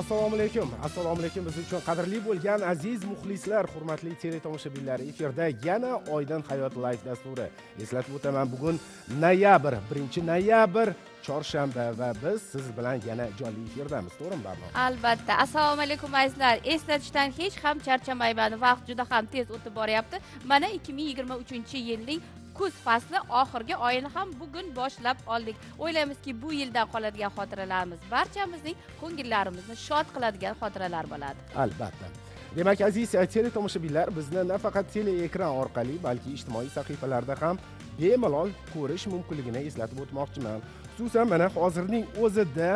assalomu alaykum. Assalomu alaykum. Biz uchun qadrli bo'lgan aziz muxlislar hurmatli teletomoshabinlar efirda yana oydin hayot live dasturi. Eslatib o'taman bugun noyabr birinchi noyabr chorshanba va biz siz bilan yana jonli efirdamiz. To'g'rimi barno? Albatta. Assalomu alaykum azizlar eslatishdan hech ham charchamayman. Vaqt juda ham tez o'tib boryapti. Mana ikki ming yigirma uchinchi yilning kuz fasli oxirgi oyini ham bugun boshlab oldik. O'ylaymizki bu yildan qoladigan xotiralarimiz barchamizning ko'ngillarimizni shod qiladigan xotiralar bo'ladi. Albatta. Demak aziz teletomoshabinlar bizni nafaqat teleekran orqali balki ijtimoiy sahifalarda ham bemalol ko'rish mumkinligini eslatib o'tmoqchiman. Xususan mana hozirning o'zida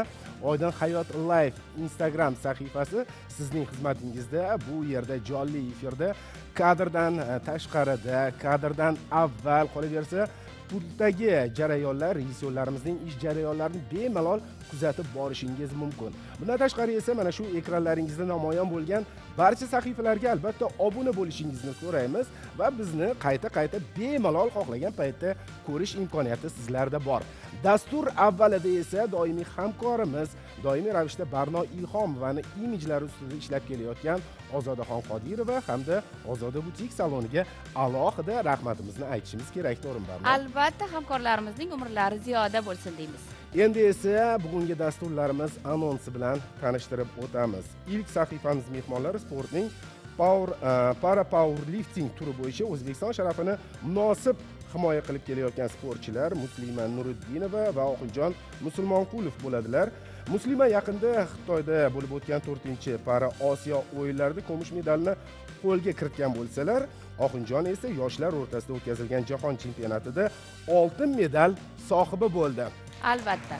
oydin hayot live instagram sahifasi sizning xizmatingizda bu yerda jonli efirda kadrdan e, tashqarida kadrdan avval qolaversa pultdagi jarayonlar rejissyorlarimizning ish jarayonlarini bemalol kuzatib borishingiz mumkin. Bundan tashqari esa mana shu ekranlaringizda namoyon bo'lgan barcha sahifalarga albatta obuna bo'lishingizni so'raymiz va bizni qayta qayta bemalol xohlagan paytda ko'rish imkoniyati sizlarda bor. Dastur avvalida esa doimiy hamkorimiz doimiy ravishda barno ilhomovani imijlari ustida ishlab kelayotgan ozodaxon qodirova hamda ozoda butik saloniga alohida rahmatimizni aytishimiz kerak to'g'rimi barno? Albatta hamkorlarimizning umrlari ziyoda bo'lsin deymiz. Endi esa bugungi dasturlarimiz anonsi bilan tanishtirib o'tamiz. Ilk sahifamiz mehmonlari sportning power para para powerlifting turi bo'yicha o'zbekiston sharafini munosib himoya qilib kelayotgan sportchilar muslima nuriddinova va oqiljon musulmonqulov bo'ladilar. Muslima yaqinda xitoyda bo'lib o'tgan to'rtinchi para osiyo o'yinlarida kumush medalni qo'lga kiritgan bo'lsalar oxinjon esa yoshlar o'rtasida o'tkazilgan jahon chempionatida oltin medal sohibi bo'ldi. Albatta.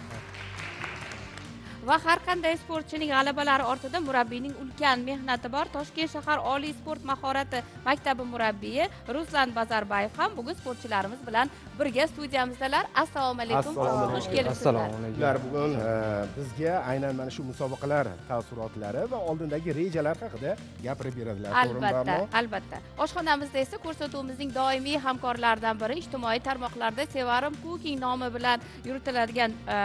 Va har qanday sportchining g'alabalari ortida murabbiyning ulkan mehnati bor. Toshkent shahar oliy sport mahorati maktabi murabbiyi ruslan bazarbayev ham bugun sportchilarimiz bilan birga studiyamizdalar. Assalomu alaykum. Xush kelibsizlar assalomu alaykum. Ular bugun e, bizga aynan mana shu musobaqalar taassurotlari va oldindagi rejalar haqida gapirib beradilar. To'g'rimi albatta albatta. Oshxonamizda esa ko'rsatuvimizning doimiy hamkorlaridan biri ijtimoiy tarmoqlarda sevarim kuking nomi bilan yuritiladigan e,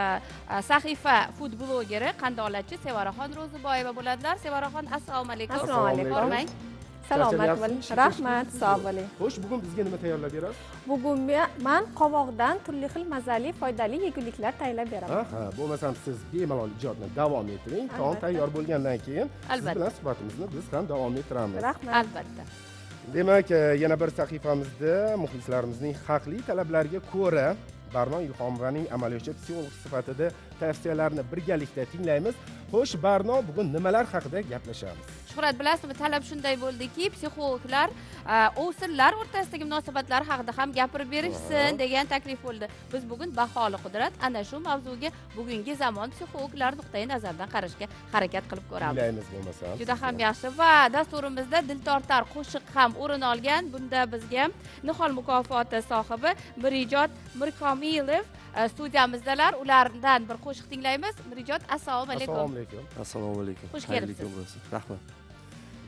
e, sahifa food blogeri qandolatchi sevaraxon ro'ziboyeva bo'ladilar. Sevaraxon assalomu alaykum. Assalomu alaykum. hormang salomat bo'ling. rahmat sog' bo'ling. Xo'sh bugun bizga nima tayyorlab berasiz? Bugun man qovoqdan turli xil mazali foydali yeguliklar tayyorlab beraman. Aha bo'lmasam siz bemalol ijodni davom ettiring. Taom tayyor bo'lgandan keyin siz bilan suhbatimizni biz ham davom ettiramiz. Rahmat. Albatta. Demak e, yana bir sahifamizda muxlislarimizning haqli talablariga ko'ra barno ilhomovaning amaliyotchi psixolog sifatida tavsiyalarini birgalikda tinglaymiz. Xo'sh barno bugun nimalar haqida gaplashamiz? Shuhrat bilasizmi talab shunday bo'ldiki psixologlar a, o'sirlar o'rtasidagi munosabatlar haqida ham gapirib berishsin degan taklif bo'ldi. Biz bugun baholi qudrat ana shu mavzuga bugungi zamon psixologlari nuqtai nazaridan qarashga harakat qilib ko'ramiz. Tinglaymiz bo'lmasam juda ham yaxshi va dasturimizda diltortar qo'shiq ham o'rin olgan bunda bizga nihol mukofoti sohibi mirijod mirkomilov studiyamizdalar ulardan bir qo'shiq tinglaymiz. Mirijod assalomu alaykum. Assalomu alaykum. Assalomu alaykum. Xush kelibsiz. rahmat.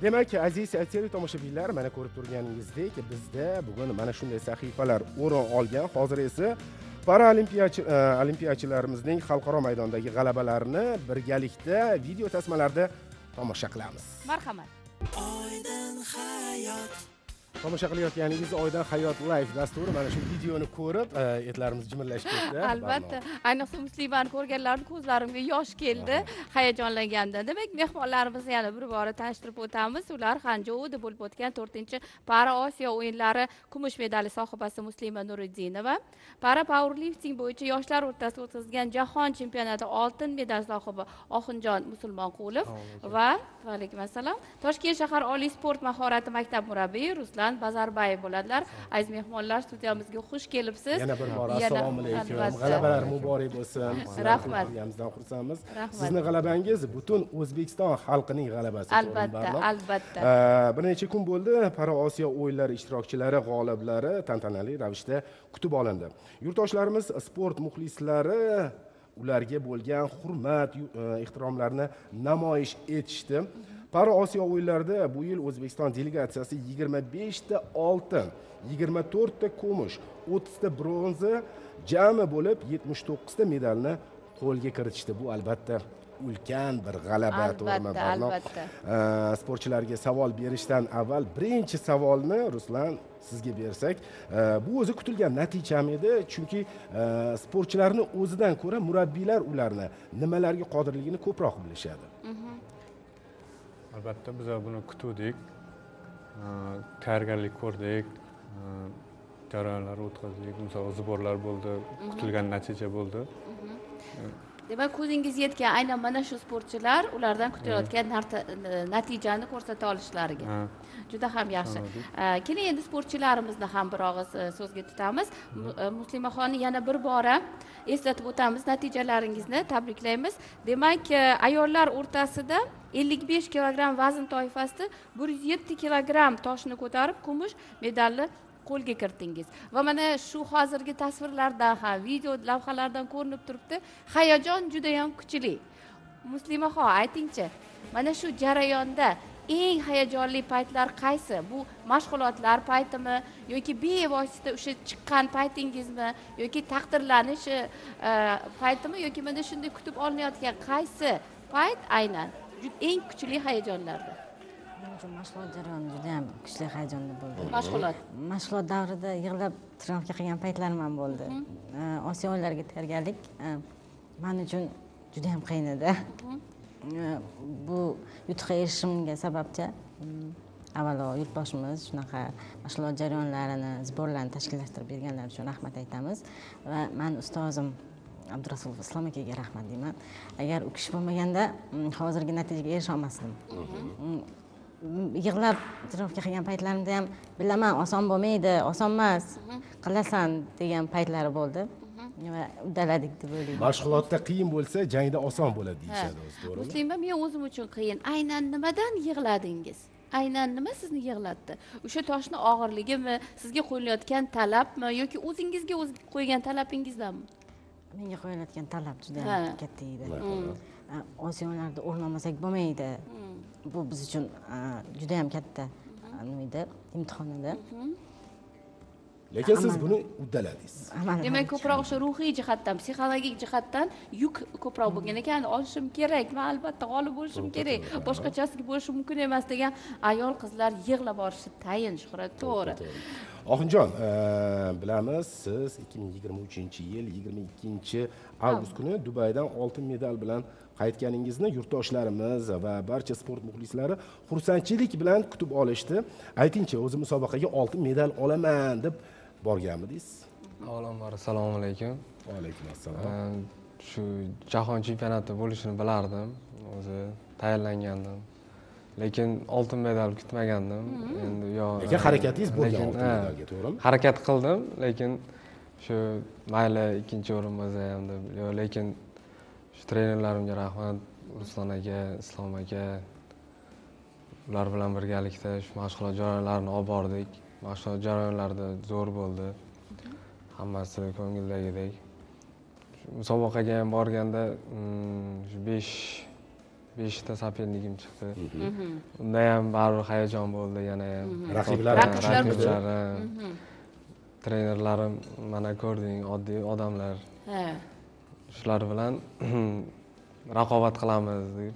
Demak aziz teletomoshabinlar mana ko'rib turganingizdek bizda bugun mana shunday sahifalar o'rin olgan. Hozir esa paraolimpiyachi e, olimpiyachilarimizning xalqaro maydondagi g'alabalarini birgalikda video tasmalarda tomosha qilamiz. Marhamat tomosha qilayotganingiz oydin hayot live dasturi mana shu videoni ko'rib etlarimiz jimirlashib ketdi albatta. ayniqsa muslimani ko'rganlarni ko'zlarimga yosh keldi hayajonlangandan demak mehmonlarimizni yana bir bora tanishtirib o'tamiz. Ular hanjouda bo'lib o'tgan to'rtinchi para osiyo o'yinlari kumush medali sohibasi muslima nuriddinova. Para powerlifting bo'yicha yoshlar o'rtasida o'tkazilgan jahon chempionati oltin medal sohibi oxinjon musulmonqulov va va alaykum assalom toshkent shahar oliy sport mahorati maktab murabbiyi ruslan bazarbayev bo'ladilar. Aziz mehmonlar studiyamizga xush kelibsiz. Yana bir Yana- assalomu alaykum. g'alabalar muborak bo'lsin. Rahmat. Sizlarni xursandmiz. Rahmat. sizni g'alabangiz butun o'zbekiston xalqining g'alabasi albatta albatta. Bir necha kun bo'ldi para osiyo o'yinlari ishtirokchilari g'oliblari tantanali ravishda kutib olindi. Yurtdoshlarimiz sport muxlislari ularga bo'lgan hurmat e, ehtiromlarini namoyish etishdi para osiyo o'yinlarida bu yil o'zbekiston delegatsiyasi yigirma beshta oltin yigirma to'rtta kumush o'ttizta bronza jami bo'lib yetmish to'qqizta medalni qo'lga kiritishdi. Bu albatta ulkan bir g'alaba to'g'rimi albatta. Sportchilarga savol berishdan avval birinchi savolni ruslan sizga bersak. Bu o'zi kutilgan natijami edi chunki sportchilarni o'zidan ko'ra murabbiylar ularni nimalarga qodirligini ko'proq bilishadi albatta biz buni kutuvdik. Tayyorgarlik ko'rdik. Jarayonlar o'tkazdik. Misol sborlar bo'ldi. Kutilgan natija bo'ldi demak ko'zingiz yetgan aynan mana shu sportchilar ulardan kutilayotgan narta- natijani ko'rsata olishlariga. Juda ham yaxshi. Э, keling endi sportchilarimizni ham bir og'iz e, so'zga tutamiz. Mu- e, muslimaxonni yana bir bora eslatib o'tamiz natijalaringizni tabriklaymiz. Demak e, ayollar o'rtasida ellik besh kilogramm vazn toifasida bir yuz yetti kilogramm toshni ko'tarib kumush medalni qo'lga kiritdingiz va mana shu hozirgi tasvirlardan ham video lavhalardan ko'rinib turibdi. Hayajon judayam kuchli. Muslimaxon aytingchi mana shu jarayonda eng hayajonli paytlar qaysi? Bu mashg'ulotlar paytimi yoki bevosita o'sha chiqqan paytingizmi yoki taqdirlanish e, paytimi yoki mana shunday kutib olinayotgan qaysi payt? Aynan eng kuchli hayajonlarda men uchun mashg'ulot jarayoni juda yam kuchli hayajonli bo'ldi. Mashg'ulot? Mashg'ulot. Davrida yig'lab trenirovka qilgan paytlarim ham bo'ldi. Osiyo o'yinlariga tayyorgarlik man uchun juda yam qiyin edi. Bu yutuqqa erishishimga sababchi mm, avvalo yurtboshimiz shunaqa mashg'ulot jarayonlarini sborlarni tashkillashtirib berganlari uchun rahmat aytamiz. Va man ustozim abdurasulov islom akaga rahmat deyman. Agar u kishi bo'lmaganda mm, hozirgi natijaga erisha olmasdim. Mm, yig'lab trenirovka qilgan paytlarimda ham bilaman oson bo'lmaydi oson emas qilasan degan paytlari bo'ldi. Va uddaladik deb o'ylayman. Mashg'ulotda qiyin bo'lsa jangda oson bo'ladi deyishadi o'zi to'g'rimi? Muslima men o'zim uchun qiyin. Aynan nimadan yig'ladingiz? Aynan nima sizni yig'latdi? O'sha toshni og'irligimi sizga qo'yilayotgan talabmi yoki o'zingizga o'zi qo'ygan talabingizdanmi? Menga qo'yilayotgan talab juda katta edi. A, osiyo o'yinlarida o'rin olmasak bo'lmaydi bu biz uchun a, juda yam katta a, nima edi imtihon edi lekin siz buni uddaladingiz. Demak ham ko'proq o'sha ruhiy jihatdan psixologik jihatdan yuk ko'proq bo'lgan ekan. Olishim kerak man albatta g'olib bo'lishim kerak. boshqachasi bo'lishi mumkin emas degan ayol qizlar yig'lab borishi tayin shuhrat to'g'ri oxunjon e, bilamiz siz 2023 yil 22 avgust kuni dubaydan oltin medal bilan qaytganingizni yurtdoshlarimiz va barcha sport muxlislari xursandchilik bilan kutib olishdi. Aytingchi o'zi musobaqaga oltin medal olaman deb borganmidingiz? Avvalambor assalomu alaykum. Vaalaykum assalom shu jahon chempionati bo'lishini bilardim. O'zi tayyorlangandim. Lekin oltin medal kutmagandim. Endi yo lekin harakatingiz bo'lgan oltin medalga to'g'rimi? harakat qildim lekin shu mayli ikkinchi o'rin bo'lsa ham deb yo lekin shu trenerlarimga rahmat. Ruslan aka islom aka ular bilan birgalikda shu mashg'ulot jarayonlarini olib bordik. Mashg'ulot jarayonlarida zo'r bo'ldi. Hammasi ko'ngildagidek. Musobaqaga ham borganda mm, shu besh beshta sopernikim chiqdi. Unda ham baribir hayajon bo'ldi yana ham. Raqiblar- Raqiblar raqiblar ha. trenerlarim mana ko'rding oddiy odamlar. Ha shular bilan raqobat qilamiz deb.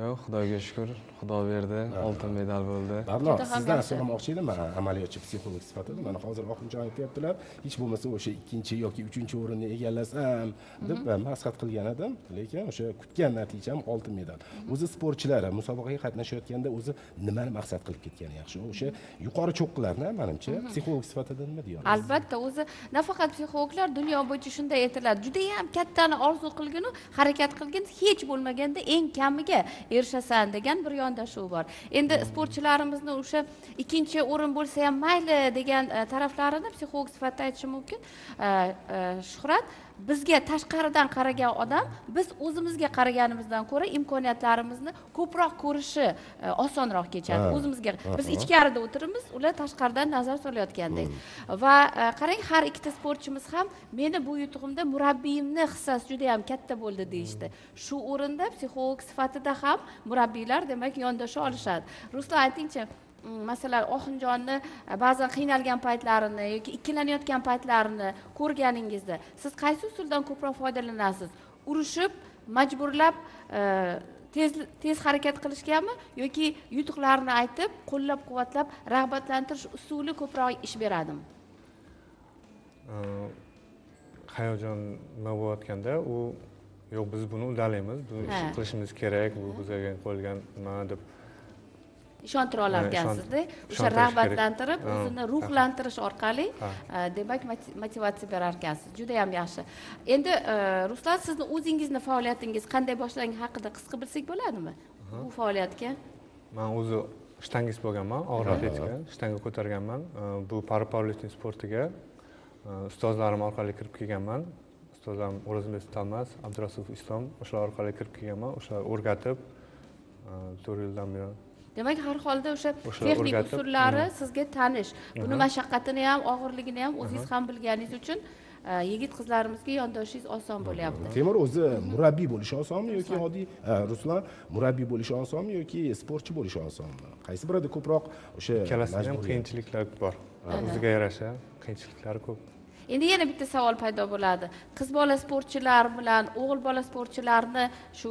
Yo'q xudoga shukur xudo berdi. Oltin medal bo'ldi. Barno sizdan so'ramoqchi edim man amaliyotchi psixolog sifatida. Mana hozir oxunjon aytyaptilar. Hech bo'lmasa o'sha ikkinchi yoki uchinchi o'rinni egallasam deb Mhm. man maslahat qilgan edim. Lekin o'sha kutgan natijam oltin medal. O'zi sportchilar musobaqaga qatnashayotganda o'zi nimani maqsad qilib ketgani yaxshi. O'sha yuqori cho'qqilarni manimcha Mhm. psixolog sifatida nima deyolasiz albatta o'zi nafaqat psixologlar dunyo bo'yicha shunday aytiladi judayam kattani orzu qilginu harakat qilgin hech bo'lmaganda eng kamiga erishasan degan bir yondashuv bor endi sportchilarimizni o'sha ikkinchi o'rin bo'lsa ham mayli degan e, taraflarini psixolog sifatida aytishim mumkin. E, e, Shuhrat bizga tashqaridan qaragan odam biz o'zimizga qaraganimizdan ko'ra imkoniyatlarimizni ko'proq ko'rishi e, osonroq kechadi. Ha. o'zimizga biz ichkarida o'tiribmiz ular tashqaridan nazar solayotgandek. Va e, qarang har ikkita sportchimiz ham meni bu yutug'imda murabbiyimni hissasi juda yam katta bo'ldi deyishdi. Shu o'rinda psixolog sifatida ham murabbiylar demak yondasha olishadi. Ruslan aytingchi masalan oxunjonni e, ba'zan qiynalgan paytlarini yoki ikkilanayotgan paytlarini ko'rganingizda siz qaysi usuldan ko'proq foydalanasiz? Urushib majburlab e, tez tez harakat qilishganmi? Yoki yutuqlarni aytib qo'llab quvvatlab rag'batlantirish usuli ko'proq ish beradimi? Hayajon nima bo'layotganda u yo'q biz buni uddalaymiz bu Ha. ish qilishimiz kerak bu bizga qo'yilgan nima deb ishontira olarkansizda o'sha rag'batlantirib o'zini ruhlantirish orqali e, demak moti- motivatsiya berar ekansiz. Juda yam yaxshi. Endi e, ruslan sizni o'zingizni faoliyatingiz qanday boshlangani haqida qisqa bilsak bo'ladimi? Bu faoliyatga? Man o'zi shtangist bo'lganman og'ir atletika shtanga ko'targanman. E, bu parapowerlifting sportiga ustozlarim orqali kirib kelganman. Ustozlarim o'rozbek talmas abdurasulov islom o'shalar orqali kirib kelganman. O'shalar o'rgatib to'rt yildan buyon demak har holda o'sha texnik usullari mhm. sizga tanish. Buni Mhm. mashaqqatini ham og'irligini ham o'zingiz ham bilganingiz uchun e, yigit qizlarimizga yondoshishingiz oson bo'lyapti. Temur o'zi murabbiy bo'lish osonmi yoki oddiy? Ha, ruslan murabbiy bo'lish osonmi yoki sportchi bo'lish osonmi? Qaysi birida ko'proq o'sha ikkalasida ham qiyinchiliklar bor. O'ziga yarasha qiyinchiliklari ko'p endi yana bitta savol paydo bo'ladi. Qiz bola sportchilar bilan o'g'il bola sportchilarni shu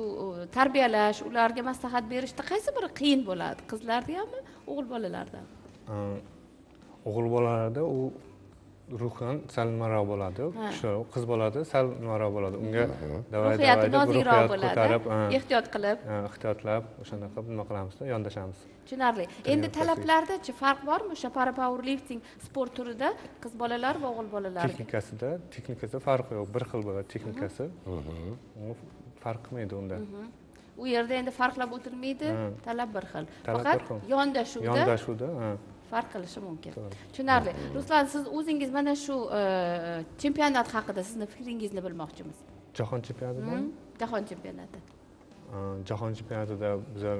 tarbiyalash ularga maslahat berishda qaysi biri qiyin bo'ladi? Qizlarda hammi o'g'il bolalarda? O'g'il bolalarda u ruhan sal nimaroq bo'ladi shu qiz bolada sal nimaroq bo'ladi. Unga davay davay deb ruhiyat bo'ladi ko'tarib ehtiyot qilib. Ehtiyotlab o'shanaqa nima qilamizda yondashamiz. Tushunarli. Endi talablardachi farq bormi o'sha para powerlifting sport turida qiz bolalar va o'g'il bolalarga texnikasida texnikasida farqi yo'q. Bir xil bo'ladi texnikasi. Farq qilmaydi unda. U yerda endi farqlab o'tilmaydi talab bir xil. Faqat yondashuvda yondashuvda farq qilishi mumkin. Tushunarli. Ruslan siz o'zingiz mana shu e, chempionat haqida sizni fikringizni bilmoqchimiz. Jahon chempionatida Hmm? jahon chempionati. Jahon chempionatida bizlar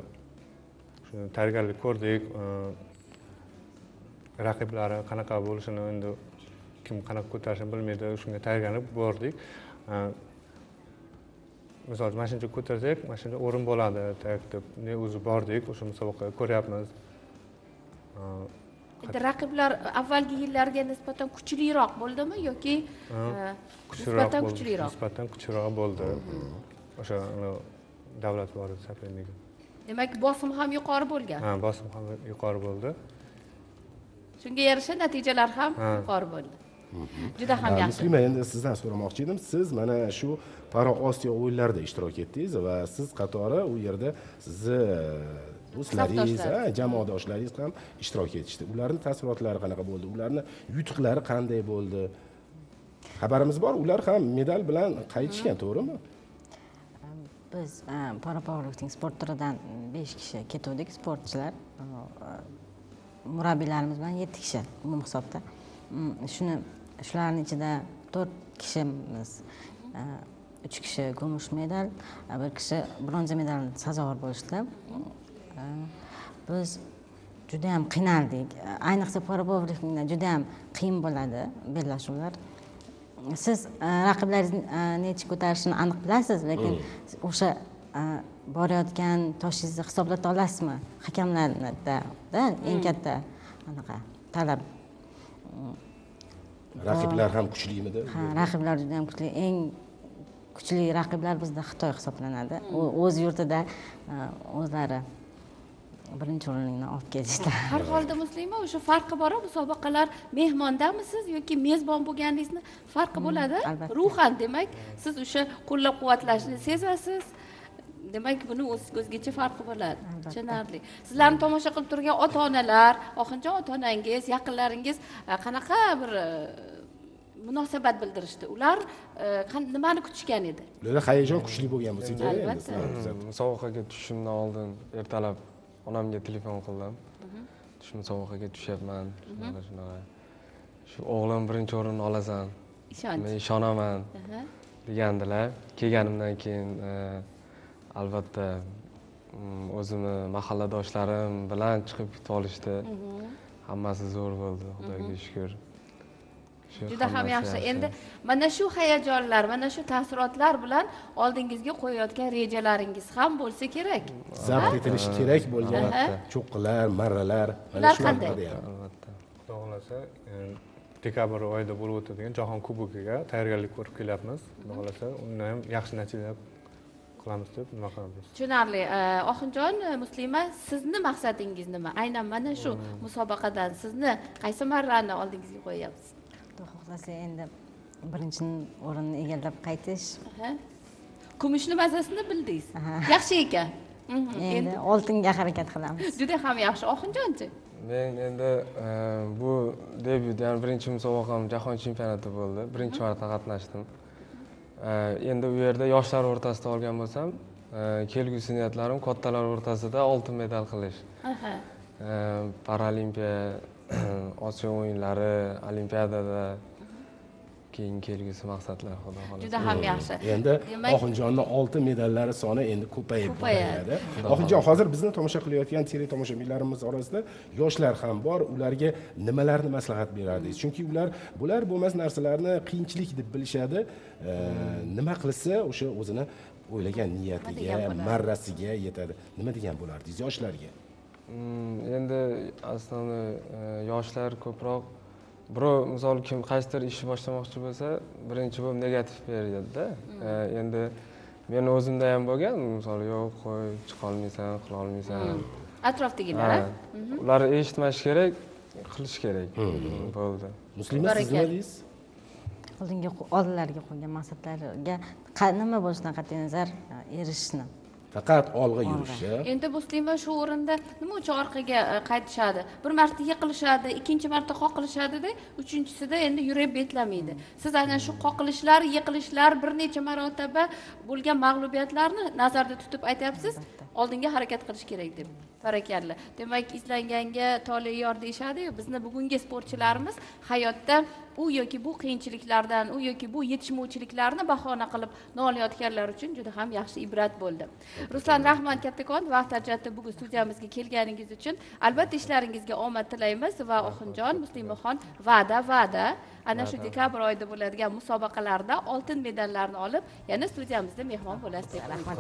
tayyorgarlik ko'rdik. Raqiblari qanaqa bo'lishini endi kim qanaqa ko'tarishini bilmaydi. Shunga tayyorgarlik bordik misol uchun mana shuncha ko'tarsak mana shuncha o'rin bo'ladi deb o'zi bordik o'sha musobaqaga ko'ryapmiz endi raqiblar avvalgi yillarga nisbatan kuchliroq bo'ldimi yoki e, nisbatan kuchliroq? nisbatan kuchliroq bo'ldi. O'sha davlat bor edi soперниgi demak bosim ham yuqori bo'lgan. Ha bosim ham yuqori bo'ldi. Shunga yarasha natijalar ham Ha. yuqori bo'ldi. Juda ham Ha, yaxshi. muslima endi sizdan so'ramoqchi edim. Siz mana shu para osiyo o'yinlarida ishtirok etdingiz va siz qatori u yerda sizni do'stlaringiz jamoadoshlaringiz ham ishtirok etishdi. Ularni taassurotlari qanaqa bo'ldi? Ularni yutuqlari qanday bo'ldi? Xabarimiz bor ular ham medal bilan qaytishgan to'g'rimi? Biz powerlifting sport turidan besh kishi ketuvdik sportchilar. E, murabbiylarimiz bilan yetti kishi umum hisobda. Mm, shuni shularni ichida to'rt kishimiz e, uch kishi kumush medal e, bir kishi bronza medalni sazovor bo'lishdilar E, biz juda yam qiynaldik. Ayniqsa powerliftingda juda yam qiyin bo'ladi bellashuvlar. Siz e, raqiblaringizni e, necha ko'tarishini aniq bilasiz lekin o'sha e, borayotgan toshingizni hisoblata olasizmi? Hakamlarda da eng katta anaqa talab. Raqiblar ham kuchlimidi ha raqiblar juda yam kuchli eng kuchli raqiblar bizda xitoy hisoblanadi. U o'z yurtida o'zlari birinchi o'rinni olib kelishdi. Har holda muslima o'sha farqi bor musobaqalar mehmondamisiz yoki mezbon bo'lganingizni farqi bo'ladi. albatta. ruhan demak siz o'sha qo'llab quvvatlashni sezasiz. Demak buni o'z o'zgacha farqi bo'ladi. Tushunarli. Sizlarni tomosha qilib turgan ota onalar oxinjon ota onangiz yaqinlaringiz e, qanaqa bir e, munosabat bildirishdi? Ular e, nimani kutishgan edi? Ularda hayajon kuchli bo'lgan bo'lsa kerak Albatta. musobaqaga tushishimdan oldin ertalab onamga telefon qildim. Shu musobaqaga tushyapman. Shunaqa shunaqa shu o'g'lim birinchi o'rinni olasan. Ishonch. Men ishonaman degandilar. Kelganimdan keyin e, albatta mm, o'zimni mahalladoshlarim bilan chiqib kutib olishdi hammasi zo'r bo'ldi xudoga shukur Shu juda ham yaxshi. endi mana shu hayajonlar mana shu taassurotlar bilan oldingizga qo'yayotgan rejalaringiz ham bo'lsa kerak. Zabt etilishi kerak bo'lgan cho'qqilar marralar mana Ular qanday? haqida ham. albatta. Xudo xohlasa e, dekabr oyida bo'lib o'tadigan jahon kubogiga tayyorgarlik ko'rib kelyapmiz. Xudo xohlasa undan ham yaxshi natijalar qilamiz deb nima qilamiz? Tushunarli. E, oxunjon e, muslima sizni maqsadingiz nima? Aynan mana shu musobaqadan sizni qaysi marrani oldingizga qo'yyapsiz xohlasa endi birinchi o'rinni egallab qaytish. Kumushni mazasini bildingiz yaxshi ekan. Mhm. endi oltinga harakat qilamiz. Juda ham yaxshi. Oxunjonchi men endi e, bu debyut ya'ni birinchi musobaqam jahon chempionati bo'ldi. Birinchi marta qatnashdim. E, endi u yerda yoshlar o'rtasida olgan bo'lsam e, kelgusi niyatlarim kattalar o'rtasida oltin medal qilish. Aha. Paralimpiya osiyo o'yinlari olimpiadada keyin kelgusi maqsadlar xudo xohlasa. Juda ham yaxshi. Endi oxunjonni oltin medallari soni endi ko'payib Ko'payadi. boradi oxunjon hozir bizni tomosha qilayotgan teletomoshabinlarimiz orasida yoshlar ham bor. Ularga nimalarni maslahat berardingiz? Chunki ular bo'lar bo'lmas narsalarni qiyinchilik deb bilishadi. Nima qilsa o'sha o'zini o'ylagan niyatiga marrasiga yetadi. Nima degan bo'lardingiz yoshlarga endi основной e, yoshlar ko'proq birov misol kim qaysidir ishni boshlamoqchi bo'lsa birinchi bo'lib negativ beradida E, endi meni o'zimda ham bo'lgan misol yo'q qo'y chiqolmaysan qilolmaysan. Atrofdagilar Ha, a? ular eshitmashi kerak qilish kerak. Bo'ldi. Muslima siz nima deysiz? Oldinga oldilariga qo'ygan maqsadlariga nima bo'lishidan qat'iy nazar e, erishishni faqat olg'a yurishi. Endi muslima shu o'rinda nima uchun orqaga e, qaytishadi? Bir marta yiqilishadi ikkinchi marta qoqilishadida uchinchisida endi yurak betlamaydi. Siz aynan shu qoqilishlar yiqilishlar bir necha marotaba bo'lgan mag'lubiyatlarni nazarda tutib aytyapsiz oldinga harakat qilish kerak deb. Barakalla. Demak izlanganga tole yor deyishadiyu bizni bugungi sportchilarimiz hayotda u yoki bu qiyinchiliklardan u yoki bu yetishmovchiliklarni bahona qilib nolayotganlar uchun juda ham yaxshi ibrat bo'ldi. Ruslan rahmat kattakon vaqt ajratib bugun studiyamizga kelganingiz uchun albatta ishlaringizga omad tilaymiz va oxunjon muslimaxon va'da va'da. Ana shu dekabr oyida bo'ladigan musobaqalarda oltin medallarni olib yana studiyamizda mehmon bo'lasiz deb Rahmat.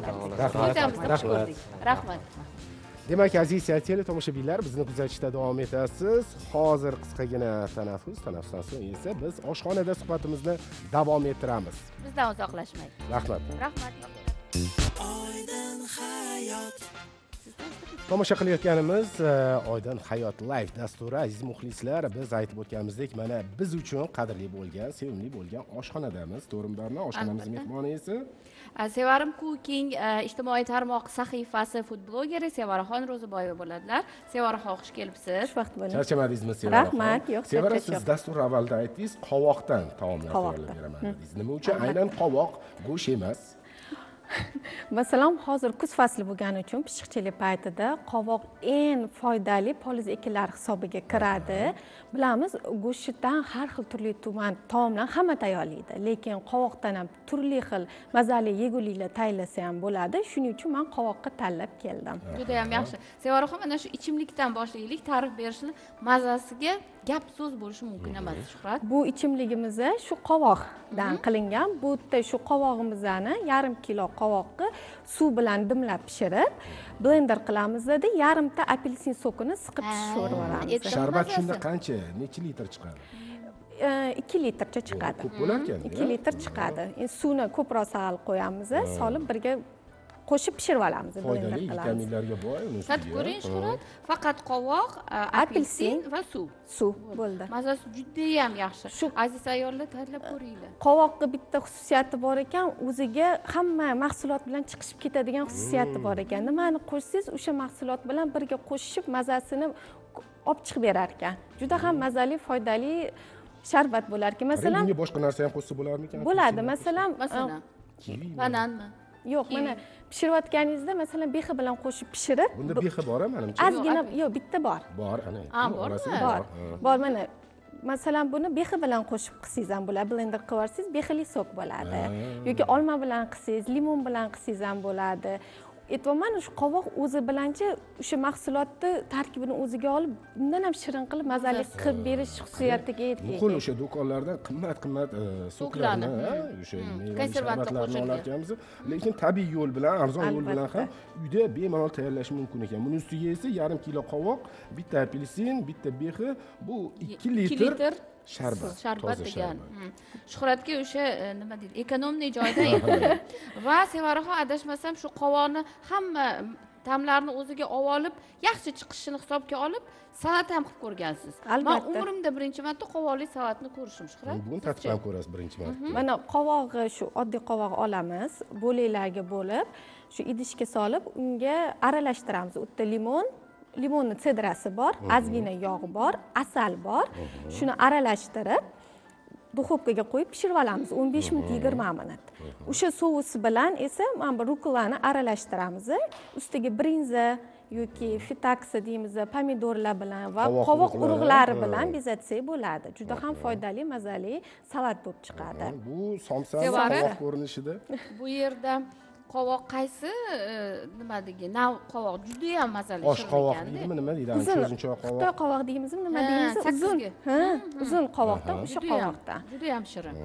studiyamizda xush ko'rdik. Rahmat demak aziz teletomoshabinlar bizni kuzatishda davom etasiz. Hozir qisqagina tanaffus tanaffusdan so'ng esa biz oshxonada suhbatimizni davom ettiramiz. Bizdan uzoqlashmang rahmat. Rahmat. Tomosha qilayotganimiz e, oydin hayot live dasturi aziz muxlislar biz aytib o'tganimizdek mana biz uchun qadrli bo'lgan sevimli bo'lgan oshxonadamiz. To'g'rimi barno oshxonamiz mehmoni esa Sevarim kuking a, ijtimoiy tarmoq sahifasi food blogeri sevaraxon ro'ziboyeva bo'ladilar sevaraxon xush kelibsiz xushvaqt bo'ling charchamadingizmi sevara Rahmat, yo'q, sevara siz dastur avvalida aytdingiz qovoqdan taomlar tayyorlab beraman dedingiz nima uchun aynan qovoq go'sht emas masalan hozir kuz fasli bo'lgani uchun pishiqchilik paytida qovoq eng foydali poliz ekinlar hisobiga kiradi. Bilamiz go'shtdan har xil turli tuman taomlar hamma tayyorlaydi. Lekin qovoqdan ham turli xil mazali yeguliklar tayyorlasa ham bo'ladi. Shuning uchun man qovoqqa tanlab keldim. Juda yam yaxshi sevaraxon mana shu ichimlikdan boshlaylik. Ta'rif berishni mazasiga gap so'z bo'lishi mumkin emas shuhrat. Bu ichimligimiz shu qovoqdan qilingan. Bu yerda shu qovog'imizni yarim kilo qovoqni suv bilan dimlab pishirib blender qilamizda yarimta apelsin sokini siqib tushirib yuboramiz sharbat shunda qancha? Necha litr chiqadi? E, ikki litrcha chiqadi. ko'p bo'larkan ikki litr chiqadi. Endi suvni ko'proq sal qo'yamiz solib birga qo'shib pishirib olamiz foydali vitaminlarga boy ustiga. ko'ring shuhrat faqat qovoq a, apelsin va suv. suv bo'ldi. Mazasi judayam yaxshi. Shu- aziz ayollar tanlab ko'ringlar. Qovoqni bitta xususiyati bor ekan o'ziga hamma mahsulot bilan chiqishib ketadigan xususiyati bor ekan. Nimani qo'shsangiz o'sha mahsulot bilan birga qo'shishib mazasini olib chiqib berar ekan. Juda ham mazali foydali sharbat bo'lar ekan. Masalan bunga boshqa narsa ham qo'shsa bo'larmikan? Bo'ladi. Masalan masalan bananmi yo'q mana pishirayotganingizda masalan behi bilan qo'shib pishirib bunda behi bor manimcha? Ozgina yo'q bitta bor. Bor ana. Bormi? bor bor. Mana. Masalan buni behi bilan qo'shib qilsangiz ham bo'ladi. Blender qilib yuborsangiz behili sok bo'ladi. Yoki olma bilan qilsangiz limon bilan qilsangiz ham bo'ladi mana shu qovoq o'zi bilanchi o'sha mahsulotni tarkibini o'ziga olib bundan ham shirin qilib mazali qilib berish xususiyatiga nuqul ega o'sha do'konlardan qimmat qimmat e, Soklarni, hmm. o'sha Hmm. mevali Konservantlar sharbatlarni qo'shilgan. olarkanmiz. Lekin tabiiy yo'l bilan arzon yo'l bilan ham uyda bemalol tayyorlash mumkin ekan. Buni ustiga esa yarim kilo qovoq bitta apelsin bitta behi bu ikki litr sharbat. Sharbat degan. Hmm. shuhratga o'sha e, nima deydi ekonomniy joyda va sevaraxon adashmasam shu qovoqni hamma ta'mlarni o'ziga olib olib yaxshi chiqishini hisobga olib salat ham qilib ko'rgansiz. Man Albatta. umrimda birinchi marta qovoqli salatni ko'rishim shuhrat. Bugun tatib ham ko'rasiz birinchi marta. Mana qovog'i shu oddiy qovoq olamiz bo'laklarga bo'lib shu idishga solib unga aralashtiramiz. U yerda limon limonni sedrasi bor ozgina yog' bor asal bor. Shuni aralashtirib duxovkaga qo'yib pishirib olamiz. O'n besh minut yigirma minut. O'sha sous bilan esa mana bu rukolani aralashtiramiz. Ustiga brinza yoki fitaksa deymiz pomidorlar bilan va Qovoq urug'lari, bilan bezatsak bo'ladi. Juda ham foydali mazali salat bo'lib chiqadi. Bu somsa qovoq ko'rinishida. bu yerda qovoq qaysi e, nimadagi nav qovoq judayam mazali osh qovoq shirin ekanda. deydimi nima deydi uzun cho'zinchoq xitoy qovoq. Qovoq deymizmi nima deymiz? Uzun. saksizgi. ha uzun qovoqdan o'sha qovoqdan judayam shirin.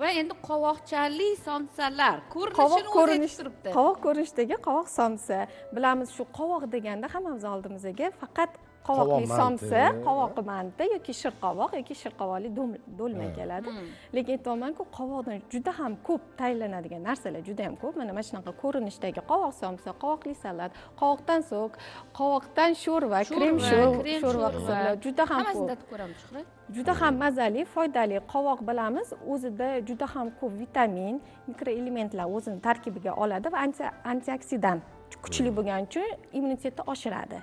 Va endi qovoqchali somsalar qovoq ko'rinishini ko'rinish turibdi qovoq ko'rinishidagi qovoq somsa. Bilamiz shu qovoq deganda hammamiz oldimizga faqat qovoqli Qovoq somsa manti. qovoq manti yoki shirqovoq yoki shirqovoqli do'lma keladi lekin aytyapmanku qovoqdan juda ham ko'p tayyorlanadigan narsalar juda ham ko'p. Mana mana shunaqa ko'rinishdagi qovoq somsa qovoqli salat qovoqdan sok qovoqdan sho'rva krem Sho'rva, hisoblab juda ham hammasini ko'p. tatib ko'ramiz shuhrat. Juda ham mazali foydali qovoq bilamiz. O'zida juda ham ko'p vitamin mikroelementlar o'zini tarkibiga oladi va anti- antioksidant kuchli bo'lgani uchun immunitetni oshiradi.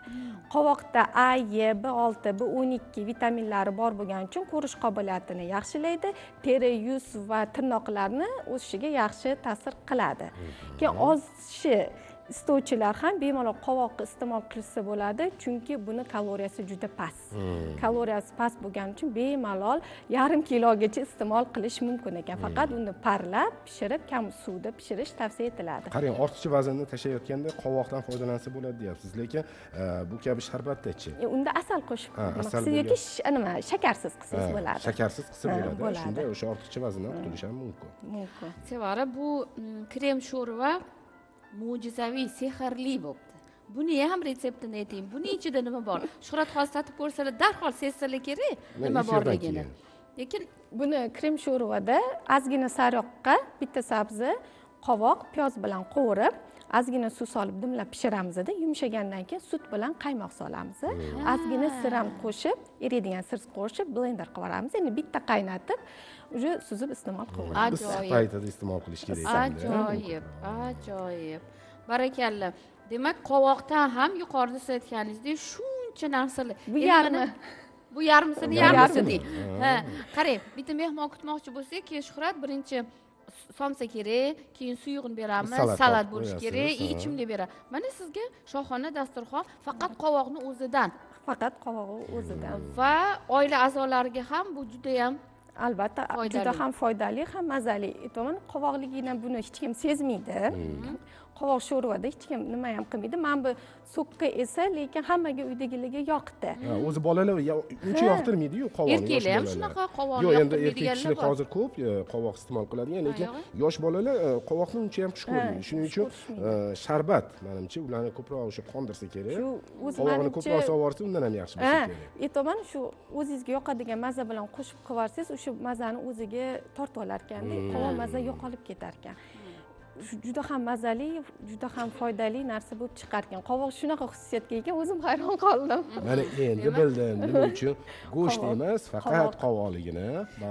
Qovoqda a e b olti b o'n ikki vitaminlari bor bo'lgani uchun ko'rish qobiliyatini yaxshilaydi. Teri yuz va tirnoqlarni o'sishiga yaxshi ta'sir qiladi. Keyin ozishi istovchilar ham bemalol qovoqni iste'mol qilsa bo'ladi chunki buni kaloriyasi juda past. Kaloriyasi past bo'lgani uchun bemalol yarim kilogacha iste'mol qilish mumkin ekan. Faqat uni parlab pishirib kam suvda pishirish tavsiya etiladi. Qarang ortiqcha vaznni tashlayotganda qovoqdan foydalansa bo'ladi deyapsiz lekin e, bu kabi sharbatdachi E, unda asal qo'shib qilsangiz yoki nima shakarsiz qilsangiz bo'ladi. shakarsiz qilsa bo'ladi. shunda o'sha ortiqcha vazndan qutulish ham mumkin. Mumkin. Sevara bu krem sho'rva mo'jizaviy sehrli bo'libdi buni ham retseptini ayting buni ichida nima bor shuhrat hozir tatib ko'rsalar darhol sezsalar kerak nima borligini lekin buni krem sho'rvada ozgina sariyog'qa bitta sabzi qovoq piyoz bilan qovurib ozgina suv solib dimlab pishiramizda yumshagandan keyin sut bilan qaymoq solamiz. Ozgina sir ham qo'shib eriydigan sir qo'shib blender qilib yuboramiz. Endi bitta qaynatib уже suzib iste'mol issiq ajoyib. Paytida iste'mol qilish kerak ajoyib ajoyib. Barakalla demak qovoqdan ham yuqorida siz aytganingizdek shuncha narsalar Bu yarmi. bu yarmisini yarmisi yarmi. deng. Ha. Qarang bitta mehmon kutmoqchi bo'lsak keyin shuhrat birinchi somsa kerak keyin suyug'ini beramiz Salat bo'lishi kerak ha. ichimlik beramiz mana sizga shohona dasturxon faqat qovoqni o'zidan. Faqat qovog'i o'zidan. Va oila a'zolariga ham bu judayam albatta juda ham foydali ham mazali. Aytyapman qovoqligini buni hech kim sezmaydi qovoq sho'rvada hech kim nima ham qilmaydi. Mana bu so'kka esa lekin hammaga uydagilarga yoqdi. Ha, o'zi bolalar ya- uncha yoqtirmaydiyu qovoqni Erkaklar ham shunaqa qovoqni yo'q endi erkak kishilar hozir ko'p e, qovoq iste'mol qiladigan lekin yosh bolalar e, qovoqni uncha ham xush ko'rmaydi. Shuning uchun e, sharbat manimcha ularni ko'proq o'sha qondirsa kerak. Shu o'zi qovoqni ko'proq solib yuborsa undan ham yaxshi bo'lsa kerak. aytyapman shu o'zingizga yoqadigan maza bilan qo'shib qilib yuborsangiz o'sha mazani o'ziga tortib olar ekanda qovoq maza yo'qolib ketar ekan juda ham mazali juda ham foydali narsa bo'lib chiqar ekan qovoq shunaqa xususiyatga ega o'zim hayron qoldim. Mana endi bildim nima uchun? Go'sht emas faqat Qovoq. qovoqligini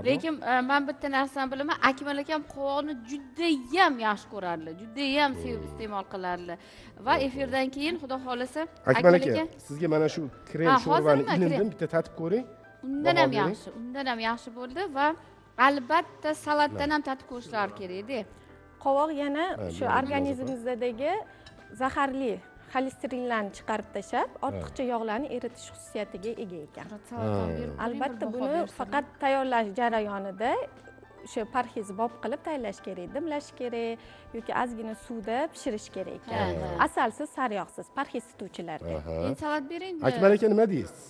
lekin e, man bitta narsani bilaman. Akmal akam qovoqni judayam yaxshi ko'rardilar judayam sevib iste'mol qilardilar va efirdan keyin xudo xohlasa akmal aka sizga mana shu krem sho'rvani ilindim bitta tatib ko'ring. Undan ham yaxshi undan ham yaxshi bo'ldi va albatta salatdan ham tatib ko'rishlari kerakda qovoq yana shu organizmingizdagi zaharli xolesterinlarni chiqarib tashlab ortiqcha yog'larni eritish xususiyatiga ega ekan. Albatta buni faqat tayyorlash jarayonida o'sha parhez bob qilib tayyorlash kerak dimlash kerak yoki ozgina suvda pishirish kerak ekan. Asalsiz sariyog'siz parhez tutuvchilarga Aha. endi salat bering akmal aka nima deysiz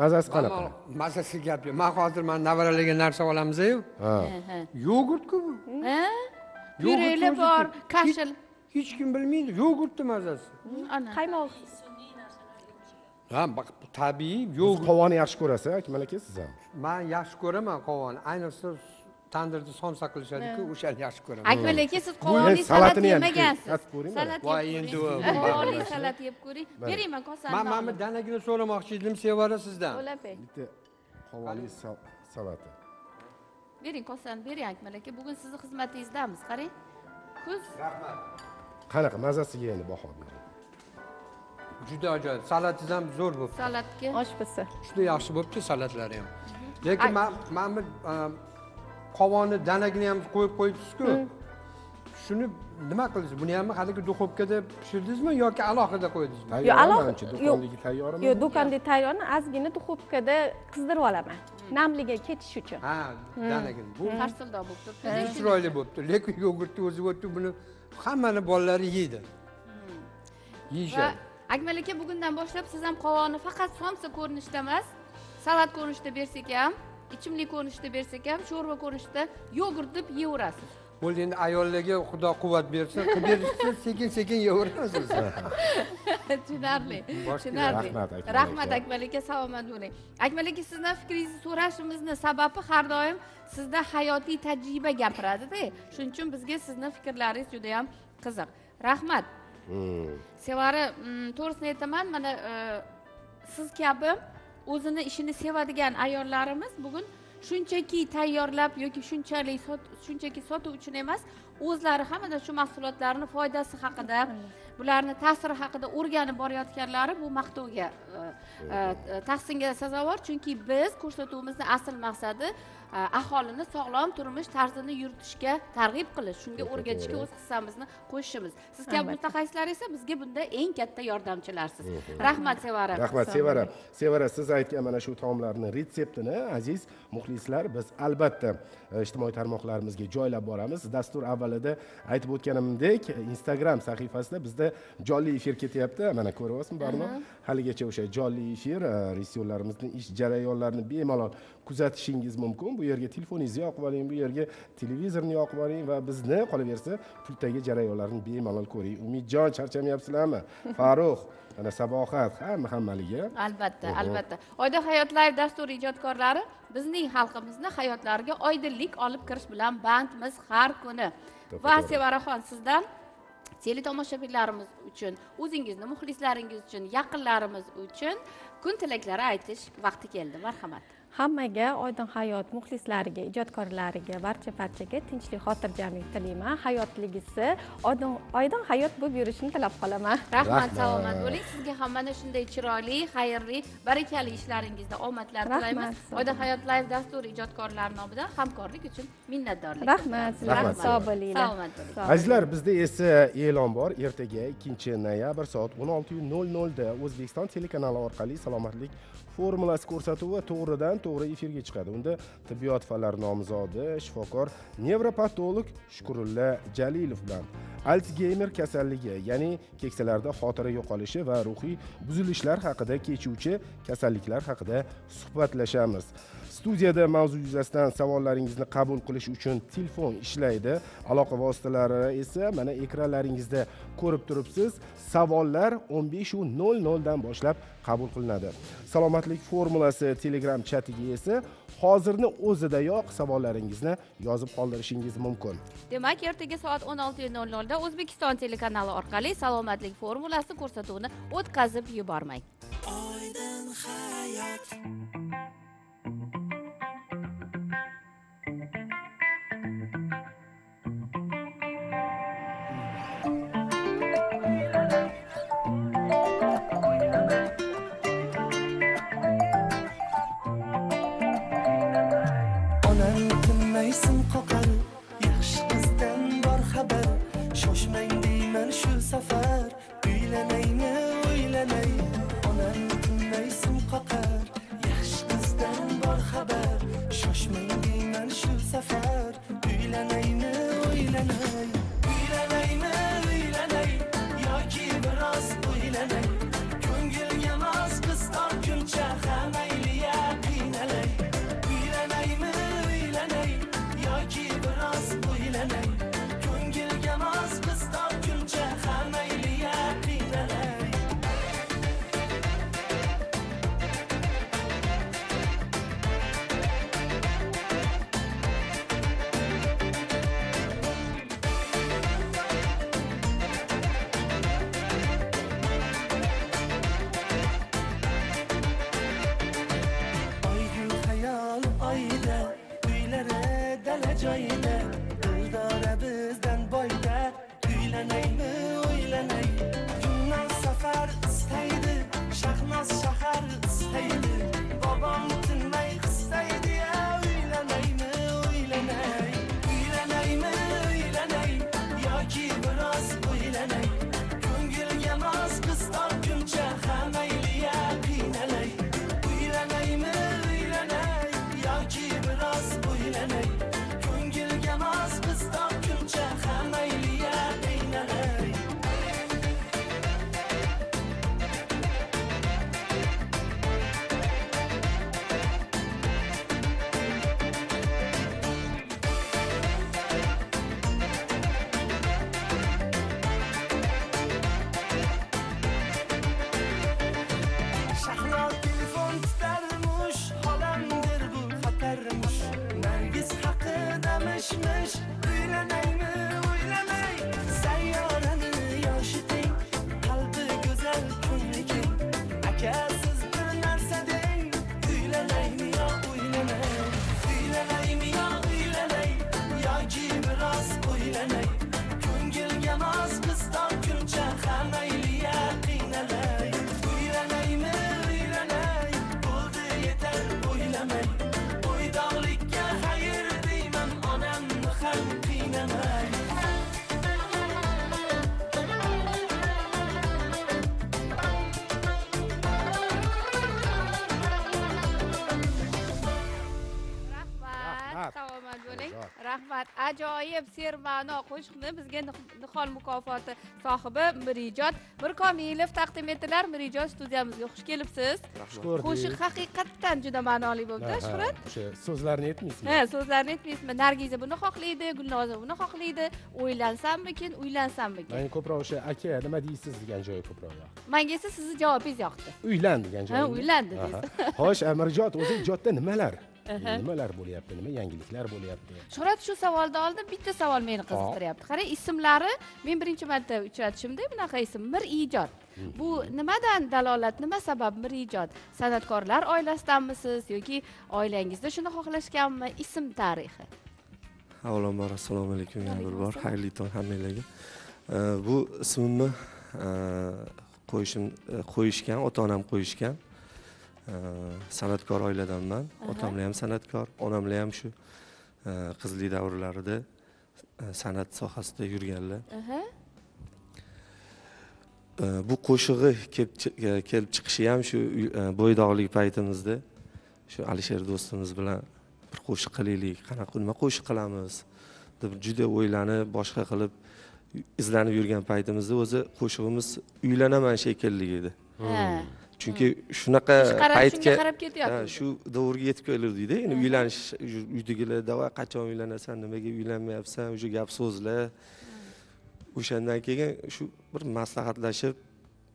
mazasi qanaqa mazasi gap yo'q. Man hozir mana nevaralarga narsa olamiz-ku ha. Yogurtku bu? O'zi- bor kashil. Hech kim bilmaydi. Yogurtni mazasi ana. Qaymoq. Ha tabiiy yo'gurt. Qovonni yaxshi ko'rasiz akmal aka siz ham? Man yaxshi ko'raman qovonni ayniqsa tandirda somsa qilishadiku o'shani yaxshi ko'raman. Akmal aka siz endi qovonli salat yemagansiz. salat Voy, endi salat yeb ko'ring. Bering man kosani man mana bu danagini so'ramoqchi edim sevara sizdan. Bitta qovonni sal- salati. Bering kosani bering akmal aka bugun sizni xizmatingizdamiz qarang. Kuz qanaqa mazasiga endi baho bering. Juda ajoyib. Salatingiz ham zo'r bo'libdi salatga. Oshpisi juda yaxshi bo'libdi salatlari ham. Lekin man mana bu a, qovonni danagini ham qo'yib qo'yibsizku shuni nima qildingiz? Buni ham haligi duxovkada pishirdingizmi yoki alohida qo'ydingizmi? Tayyor alohida- yo'q. do'kondagi tayyormi yo'q do'konda tayyorni ozgina duxovkada qizdirib olaman. Namligi ketish uchun. Ha danagini bu tarsildoq bo'lib juda turibdi chiroyli bo'libdi. Lekin yogurtni o'zi o'tib buni hammani bolalari yeydi. Va yeyishadi. Akmal aka bugundan boshlab siz ham qovonni faqat somsa ko'rinishda emas salat ko'rinishda bersak ham ichimlik ko'rinishda bersak ham sho'rva ko'rinishda yogurt deb yeyverasiz bo'ldi endi ayollarga xudo quvvat bersin. Qilib berishsa sekin sekin yeyaverasiz tushunarli tushunarli. Rahmat, Akmal rahmat aka. akmal aka salomat bo'ling. Akmal aka sizdan fikringizni so'rashimizni sababi har doim sizda hayotiy tajriba gapiradida shuning uchun bizga sizni fikrlaringiz juda yam qiziq. Rahmat. Hmm. sevara mm, to'g'risini aytaman mana e, siz kabi o'zini ishini sevadigan ayollarimiz bugun shunchaki tayyorlab yoki shunchalik sot- shunchaki sotuv uchun emas o'zlari ham mana shu mahsulotlarni foydasi haqida bularni ta'siri haqida o'rganib borayotganlari bu maqtovga e, e, tahsinga sazovor. Chunki biz ko'rsatuvimizni asl maqsadi e, aholini sog'lom turmush tarzini yuritishga targ'ib qilish. Shunga o'rgatishga o'z hissamizni qo'shishimiz. Siz kabi mutaxassislar esa bizga bunda eng katta yordamchilarsiz. Rahmat sevara. Rahmat sevara. Sevara siz aytgan mana shu taomlarni retseptini aziz muxlislar biz albatta ijtimoiy tarmoqlarimizga joylab boramiz. Dastur avvalida aytib o'tganimdek instagram sahifasida bizda jonli efir ketyapti. Mana ko'ryapsizmi barno haligacha o'sha jonli efir rejissyorlarimizning ish jarayonlarini bemalol kuzatishingiz mumkin. Bu yerga telefoningizni yoqib oling bu yerga televizorni yoqib oling va bizni qolaversa pultdagi jarayonlarni bemalol ko'ring. Umidjon charchamayapsizlarmi? Farruh mana sabohat hamma hammaliga albatta albatta. Hayot live dasturi ijodkorlari bizning xalqimizni hayotlariga oydinlik olib kirish bilan bandmiz har kuni. Va sevaraxon sizdan teletomoshabinlarimiz uchun o'zingizni muxlislaringiz uchun yaqinlarimiz uchun kun tilaklari aytish vaqti keldi. Marhamat. Hammaga oydin hayot muxlislariga ijodkorlariga barcha barchaga tinchlik xotirjamlik tilayman hayotligisi oydin oydin hayot bo'lib yurishini tilab qolaman. Rahmat salomat bo'ling. Sizga ham mana shunday chiroyli xayrli barakali ishlaringizda omadlar tilaymiz oydin hayot live dasturi ijodkorlari nomidan hamkorlik uchun minnatdorlik rahmat Rahmat. sog' bo'linglar. Salomat bo'ling. Azizlar bizda esa e'lon bor. Ertaga 2 noyabr soat 16:00 da o'zbekiston telekanali orqali salomatlik formulasi ko'rsatuvi to'g'ridan to'g'ri efirga chiqadi. Unda tibbiyot fanlari nomzodi shifokor nevropatolog shukurulla jalilov bilan alsgeymer kasalligi ya'ni keksalarda xotira yo'qolishi va ruhiy buzilishlar haqida kechuvchi kasalliklar haqida suhbatlashamiz. Studiyada mavzu yuzasidan savollaringizni qabul qilish uchun telefon ishlaydi. Aloqa vositalari esa mana ekranlaringizda ko'rib turibsiz. Savollar 15:00 dan boshlab qabul qilinadi. Salomatlik formulasi telegram chatiga esa hozirni o'zidayoq savollaringizni yozib qoldirishingiz mumkin. Demak ertaga soat 16:00 da o'zbekiston telekanali orqali salomatlik formulasi ko'rsatuvini o'tkazib yubormang. Onam ajoyib serma'no qo'shiqni bizga nihol mukofoti sohibi mirijod mirkomilov taqdim etdilar. Mirijod studiyamizga xush kelibsiz. Shukur qo'shiq haqiqatdan juda ma'noli bo'libdi shuhrat o'sha so'zlarni aytmaysizmi? Ha so'zlarni aytmaysizmi? Nargiza buni xohlaydi gulnoza buni xohlaydi. O'ylansammikin uylansammikin? Manga ko'proq o'sha aka nima deysiz degan joyi ko'proq yoqdi. Manga esa sizni javobingiz yoqdi. Uylan degan joyi. Ha, uylandi Aha. deysiz. xo'sh amirjod o'zi ijodda nimalar nimalar bo'lyapti nima yangiliklar bo'lyapti? Shuhrat shu savolni oldin bitta savol meni qiziqtiryapti. Qarang ismlari men birinchi marta uchratishimda bunaqa ism mir ijod bu nimadan dalolat nima sabab mir ijod san'atkorlar oilasidanmisiz yoki oilangizda shuni xohlashganmi? Ism tarixi. Avvalambor assalomu alaykum. Yana bir bor. Xayrli tong hammanglarga bu ismimni qo'yishim qo'yishgan ota onam qo'yishgan san'atkor oiladanman. Otamlar ham san'atkor onamlar ham shu э, qizlik davrlarida э, san'at sohasida yurganlar. Э, bu qo'shig'i kelib chi- e, kelib chiqishi ham shu e, bo'ydoqlik paytimizda. Shu alisher do'stimiz bilan bir qo'shiq qilaylik. Qanaqa nima qo'shiq qilamiz? deb juda o'ylanib boshqa qilib izlanib yurgan paytimizda o'zi qo'shig'imiz uylanaman shekilli edi. Chunki shunaqa paytga qarab ketyapti shu davrga yetib keluvdikda endi uylanish uy- uydagilar davay qachon uylanasan nimaga uylanmayapsan o'sha gap so'zlar. O'shandan keyin shu bir maslahatlashib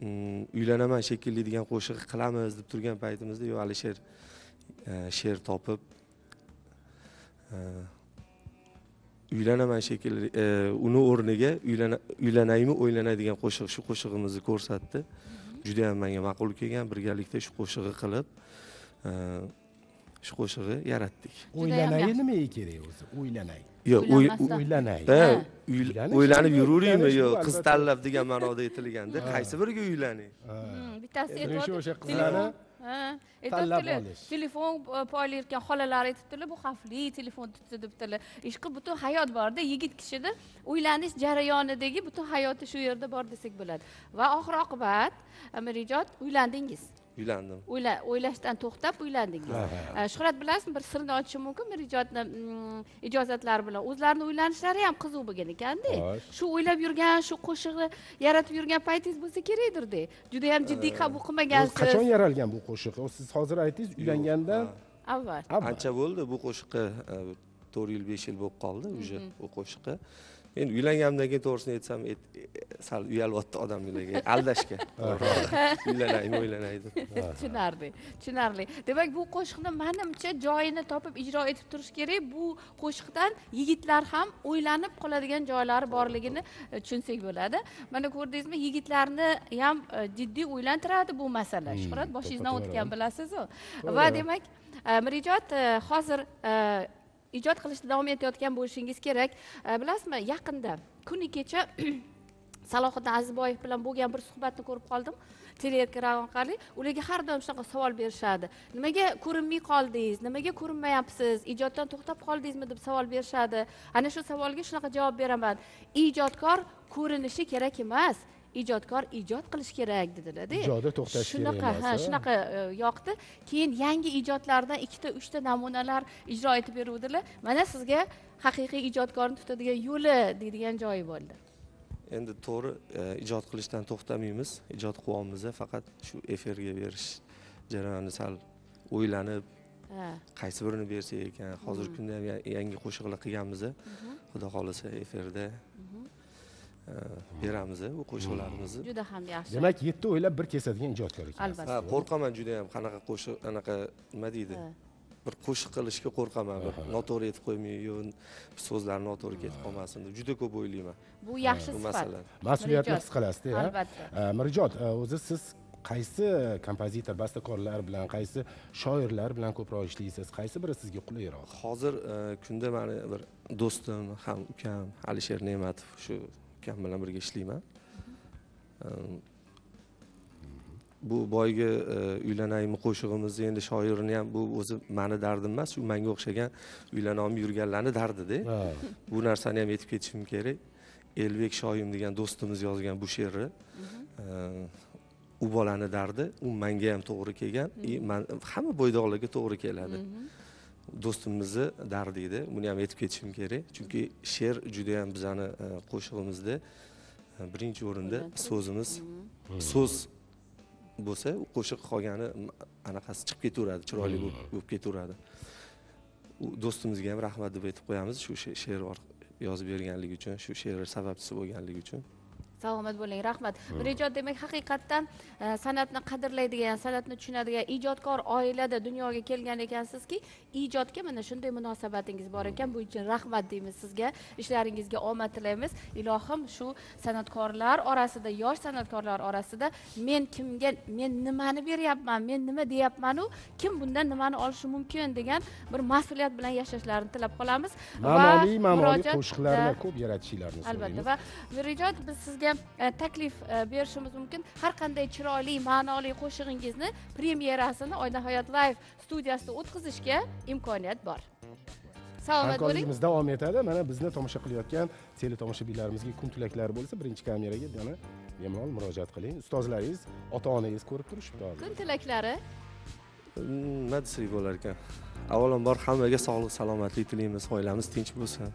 mm, uylanaman shekilli degan qo'shiq qilamiz deb turgan paytimizda yo alisher e, she'r topib e, uylanaman shekilli e, uni o'rniga uylana- uylanaymi o'ylanay degan qo'shiq shu qo'shig'imizni ko'rsatdi juda yam menga ma'qul kelgan birgalikda shu qo'shig'i qilib e, shu qo'shig'i yaratdik. O'ylanay nimaga kerak o'zi? O'ylanay. Yo'q o'ylanay. O'ylanib yuraveraymi uylanish yo bu qiz tanlab degan ma'noda aytilganda qaysi biriga uylaning bittasi aytyapti, o'sha qizlarni tanlab aytyaptilar, olish. telefon e, poylayotgan xolalar aytibdilar bu xavfli telefon tutdi debdilar ishqi butun hayot borda yigit kishida uylanish jarayonidagi butun hayoti shu yerda bor desak bo'ladi. Va oxir oqibat amirijod uylandingiz uylandim. O'yla- o'ylashdan to'xtab uylandingiz. Shuhrat bilasizmi bir sirni ochishim mumkin mirijodni mm, ijozatlari bilan. O'zlarini uylanishlari ham qiziq bo'lgan ekanda. Shu o'ylab yurgan shu qo'shig'i yaratib yurgan paytingiz bo'lsa kerakdirda. Juda ham jiddiy qabul qilmagansiz. qachon yaralgan bu qo'shiq? Siz hozir aytdingiz uylangandan avval. Ancha bo'ldi bu qo'shiqqa e, to'rt yil besh yil bo'lib qoldi уже bu qo'shiqqa men uylanganimdan keyin to'g'risini aytsam ayt- e, sal uyalyapti odamlarga aldashga. Uylanaymi o'ylanay deb tushunarli tushunarli. Demak bu qo'shiqni manimcha joyini topib ijro etib turish kerak. Bu qo'shiqdan yigitlar ham o'ylanib qoladigan joylari borligini e, tushunsak bo'ladi. Mana ko'rdingizmi yigitlarni ham e, jiddiy o'ylantiradi bu masala. Shuhrat boshingizdan o'tgan bilasizu va demak mirijod hozir ijod qilishda davom etayotgan bo'lishingiz kerak. Bilasizmi yaqinda kuni kecha salohiddin azizboyev bilan bo'lgan bir suhbatni ko'rib qoldim teleekran orqali. Ularga har doim shunaqa savol berishadi. Nimaga ko'rinmay qoldingiz? Nimaga ko'rinmayapsiz? Ijoddan to'xtab qoldingizmi? deb savol berishadi. Ana shu savolga shunaqa javob beraman. Ijodkor ko'rinishi kerak emas. Ijodkor ijod qilish kerak dedilarda ijodi to'xtashi kerak shunaqa ha shunaqa e, yoqdi. Keyin yangi ijodlardan ikkita uchta namunalar ijro etib beruvdilar. Mana sizga haqiqiy ijodkorni tutadigan yo'li deydigan joyi bo'ldi. Endi to'g'ri e, ijod qilishdan to'xtamaymiz. Ijod qilyapmiz faqat shu efirga berish jarayoni sal o'ylanib qaysi birini bersak ekan hozirgi kunda ham ya- yangi qo'shiqlar qilganmiz xudo xohlasa efirda e, beramiz u qo'shiqlarimizni. Juda ham yaxshi. Demak yetti o'ylab bir kesadigan ijodkor ekansiz albatta. Ha qo'rqaman juda yam qanaqa qo'shiq anaqa nima deydi? Bir qo'shiq qilishga qo'rqaman. Bir noto'g'ri aytib qo'ymay yo so'zlar noto'g'ri ketib qolmasin deb juda ko'p o'ylayman. Bu yaxshi sifat. mas'uliyatni his qilasizda albatta. Uh, o'zi siz qaysi kompozitor bastakorlar bilan qaysi shoirlar bilan ko'proq ishlaysiz? Qaysi biri sizga qulayroq? Hozir kunda mani bir do'stim ham ukam alisher ne'matov shu ukam bilan birga ishlayman. E, bu boyagi e, uylanaymi qo'shig'imizni endi shoirini ham bu o'zi mani dardim emas shu manga o'xshagan uylanolmay yurganlarni dardida. Bu narsani ham aytib ketishim kerak. Elbek shoyim degan do'stimiz yozgan bu she'ri e, u bolani dardi u manga ham to'g'ri kelgan. И man hamma bo'ydoqlarga to'g'ri keladi do'stimizni dardi edi buni ham aytib ketishim kerak. Chunki she'r juda yam bizani e, qo'shig'imizda e, birinchi o'rinda so'zimiz so'z bo'lsa u qo'shiq qolgani anaqasi chiqib ketaveradi chiroyli bo'lib ketaveradi. U do'stimizga ham rahmat deb aytib qo'yamiz shu she- she'r yozib berganligi uchun shu she'r sababchisi bo'lganligi uchun salomat bo'ling rahmat mirijot demak haqiqatdan san'atni qadrlaydigan san'atni tushunadigan ijodkor oilada dunyoga kelgan ekansizki ijodga mana shunday munosabatingiz bor ekan. Bu uchun rahmat deymiz sizga. Ishlaringizga omad tilaymiz. Ilohim shu san'atkorlar orasida yosh san'atkorlar orasida men kimga men nimani beryapman men nima deyapmanu kim bundan nimani olishi mumkin degan bir mas'uliyat bilan yashashlarini tilab qolamiz. Ma'noli ma'noli qo'shiqlarni ko'p yaratishinglarni albatta va mirijot biz sizga e, taklif e, berishimiz mumkin. Har qanday chiroyli ma'noli qo'shig'ingizni premyerasini oydin hayot live studiyasida o'tkazishga imkoniyat bor. Salomat bo'ling. Hamkorligimiz davom etadi. Mana bizni tomosha qilayotgan teletomoshabinlarimizga kun tilaklari bo'lsa birinchi kameraga yana bemalol murojaat qiling. Ustozlaringiz ota onangiz ko'rib turishibdi hozir. Kun tilaklari? Mm, nima desak bo'lar ekan? Avvalambor hammaga sog'lik salomatlik tilaymiz oilamiz tinch bo'lsin.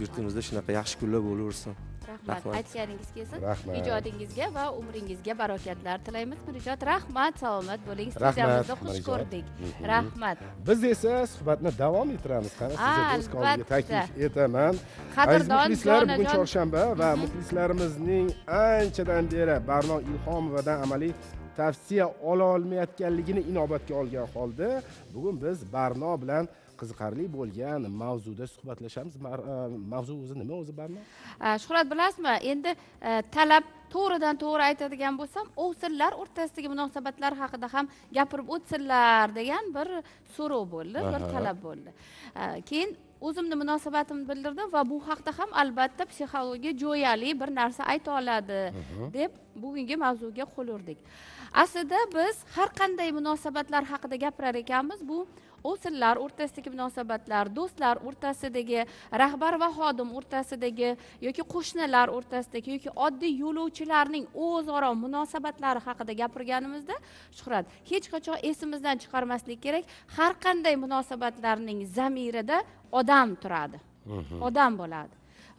Yurtimizda shunaqa yaxshi kunlar bo'laversin rahmat. Aytganingiz kelsin. Rahmat. ijodingizga va umringizga barakatlar tilaymiz. Mirijot rahmat. Salomat bo'ling. Studiyamizda xush ko'rdik. Mhm. rahmat. Biz esa suhbatni davom ettiramiz. Qani sizni do'st koniga Albatta. taklif etaman. Qadrdon muxlislar bugun chorshanba va muxlislarimizning anchadan beri barno ilhomovadan amaliy tavsiya ololmayotganligini inobatga olgan holda bugun biz barno bilan qiziqarli bo'lgan mavzuda suhbatlashamiz. E, mavzu o'zi nima o'zi barno? A, shuhrat bilasizmi endi e, talab to'g'ridan to'g'ri aytadigan bo'lsam ovsinlar o'rtasidagi munosabatlar haqida ham gapirib o'tsinlar degan bir so'rov bo'ldi bir talab bo'ldi. Keyin o'zimni munosabatimni bildirdim va bu haqda ham albatta psixologiya jo'yali bir narsa ayta oladi deb bugungi mavzuga qo'l urdik. Aslida biz har qanday munosabatlar haqida gapirar ekanmiz bu o'sinlar o'rtasidagi munosabatlar do'stlar o'rtasidagi rahbar va xodim o'rtasidagi yoki qo'shnilar o'rtasidagi yoki oddiy yo'lovchilarning o'zaro munosabatlari haqida gapirganimizda shuhrat hech qachon esimizdan chiqarmaslik kerak. Har qanday munosabatlarning zamirida odam turadi. Odam bo'ladi.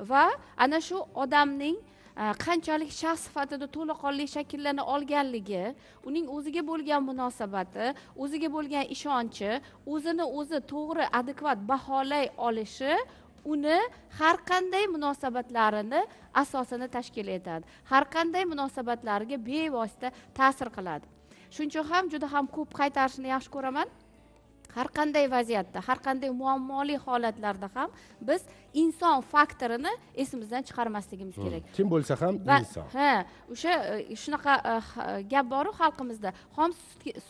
Va ana shu odamning Э, qanchalik shaxs sifatida to'laqonli shakllana olganligi uning o'ziga bo'lgan munosabati o'ziga bo'lgan ishonchi o'zini o'zi to'g'ri adekvat baholay olishi uni har qanday munosabatlarini asosini tashkil etadi. Har qanday munosabatlariga bevosita ta'sir qiladi. Shuning uchun ham juda ham ko'p qaytarishni yaxshi ko'raman. Har qanday vaziyatda har qanday muammoli holatlarda ham biz inson faktorini esimizdan chiqarmasligimiz kerak. Kim bo'lsa ham inson. ha o'sha e, shunaqa e, gap boru xalqimizda. Xom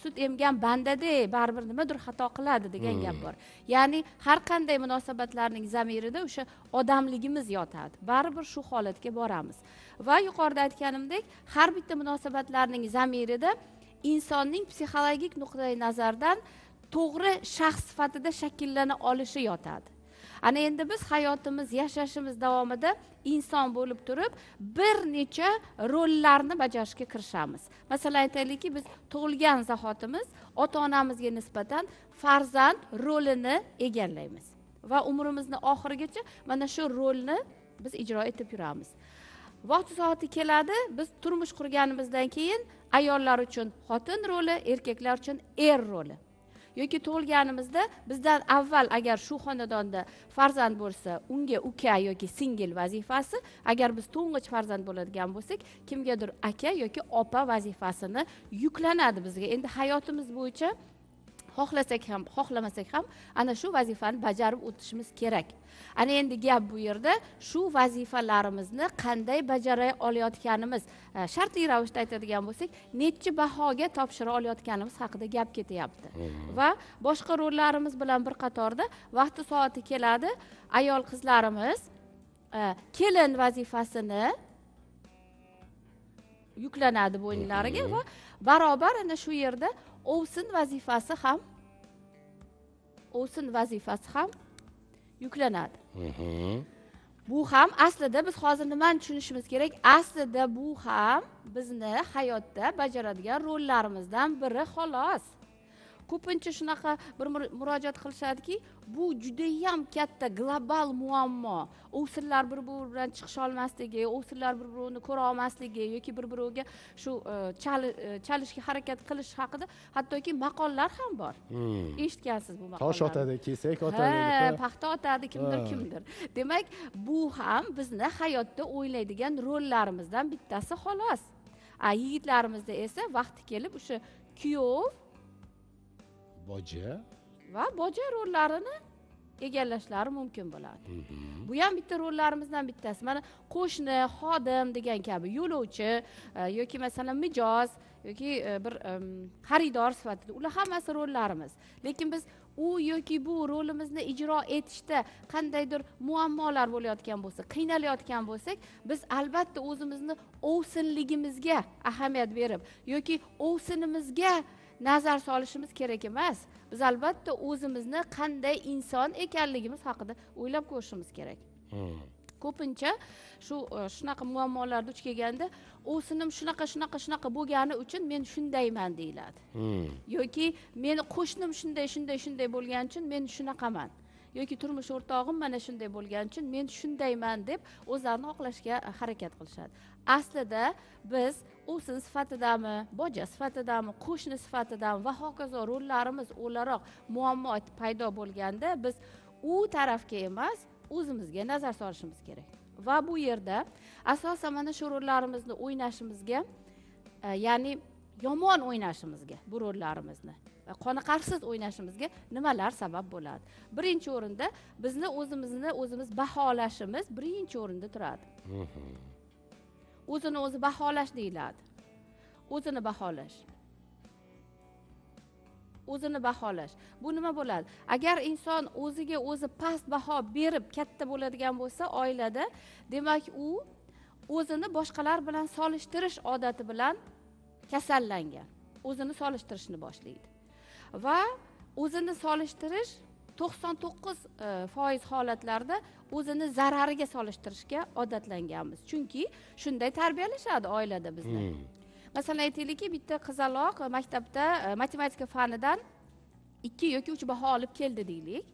sut- emgan bandada baribir nimadir xato qiladi degan gap bor. Ya'ni har qanday munosabatlarning zamirida o'sha odamligimiz yotadi. Baribir shu holatga boramiz. Va yuqorida aytganimdek har bitta munosabatlarning zamirida insonning psixologik nuqtai nazardan to'g'ri shaxs sifatida shakllana olishi yotadi. Ana endi biz hayotimiz yashashimiz davomida inson bo'lib turib bir necha rollarni bajarishga kirishamiz. Masalan aytaylikki biz tug'ilgan zahotimiz ota onamizga nisbatan farzand rolini egallaymiz va umrimizni oxirigacha mana shu rolni biz ijro etib yuramiz. Vaqti soati keladi biz turmush qurganimizdan keyin ayollar uchun xotin roli erkaklar uchun er roli. Yoki tug'ilganimizda bizdan avval agar shu xonadonda farzand bo'lsa unga uka yoki singil vazifasi agar biz to'ng'ich farzand bo'ladigan bo'lsak kimgadir aka yoki opa vazifasini yuklanadi bizga. Endi hayotimiz bo'yicha xohlasak ham xohlamasak ham ana shu vazifani bajarib o'tishimiz kerak. Ana endi gap bu yerda shu vazifalarimizni qanday bajara olayotganimiz. E, shartli ravishda aytadigan bo'lsak nechi bahoga topshira olayotganimiz haqida gap ketyapti. Va boshqa rollarimiz bilan bir qatorda vaqti soati keladi. Ayol qizlarimiz e, kelin vazifasini yuklanadi bo'ynlariga va barobar ana shu yerda ovsin vazifasi ham. Ovsin vazifasi ham yuklanadi. Bu ham aslida biz hozir nimani tushunishimiz kerak? Aslida bu ham bizni hayotda bajaradigan rollarimizdan biri xolos ko'pincha shunaqa bir mur- murojaat qilishadiki bu judayam katta global muammo. Ovsinlar bir biri bilan chiqisholmasligi ovsinlar bir birini ko'ra olmasligi yoki bir biriga shu e, e, chalishga harakat qilish haqida hattoki maqollar ham bor. Eshitgansiz bu tosh maqollarni otadi kesak ha otadi paxta otadi kimdir Ha. kimdir. Demak bu ham bizni hayotda o'ylaydigan rollarimizdan bittasi xolos. A yigitlarimizda esa vaqti kelib o'sha kuyov boja. Va boja rollarini egallashlari mumkin bo'ladi. Bu ham bitta rollarimizdan bittasi. Mana qo'shni xodim degan kabi yo'lovchi e, yoki masalan mijoz yoki e, bir xaridor sifatida ular hammasi rollarimiz. Lekin biz u yoki bu rolimizni ijro etishda qandaydir muammolar bo'layotgan bo'lsa qiynalayotgan bo'lsak biz albatta o'zimizni ovsinligimizga ahamiyat berib yoki ovsinimizga nazar solishimiz kerak emas. Biz albatta o'zimizni qanday inson ekanligimiz haqida o'ylab ko'rishimiz kerak. Ko'pincha shu e, shunaqa muammolar duch kelganda ovsinim shunaqa shunaqa shunaqa bo'lgani uchun men shundayman deyiladi. Yoki meni qo'shnim shunday shunday shunday bo'lgani uchun men shunaqaman. Yoki turmush o'rtog'im mana shunday bo'lgani uchun men shundayman deb o'zlarini oqlashga harakat qilishadi aslida biz o'sin sifatidami boja sifatidami qo'shni sifatidami va hokazo rollarimiz o'laroq muammo paydo bo'lganda biz u tarafga emas o'zimizga nazar solishimiz kerak. Va bu yerda asosan mana shu rollarimizni o'ynashimizga e, ya'ni yomon o'ynashimizga bu rollarimizni va qoniqarsiz o'ynashimizga nimalar sabab bo'ladi? Birinchi o'rinda bizni o'zimizni o'zimiz baholashimiz birinchi o'rinda turadi. Mhmm. O'zini o'zi baholash deyiladi. O'zini baholash. O'zini baholash. Bu nima bo'ladi? Agar inson o'ziga o'zi past baho berib katta bo'ladigan bo'lsa oilada demak u o'zini boshqalar bilan solishtirish odati bilan kasallangan. O'zini solishtirishni boshlaydi. Va o'zini solishtirish to'qson to'qqiz e, foiz holatlarda o'zini zarariga solishtirishga odatlanganmiz. Chunki shunday tarbiyalashadi oilada bizni masalan aytaylikki bitta qizaloq maktabda e, matematika fanidan ikki yoki uch baho olib keldi deylik.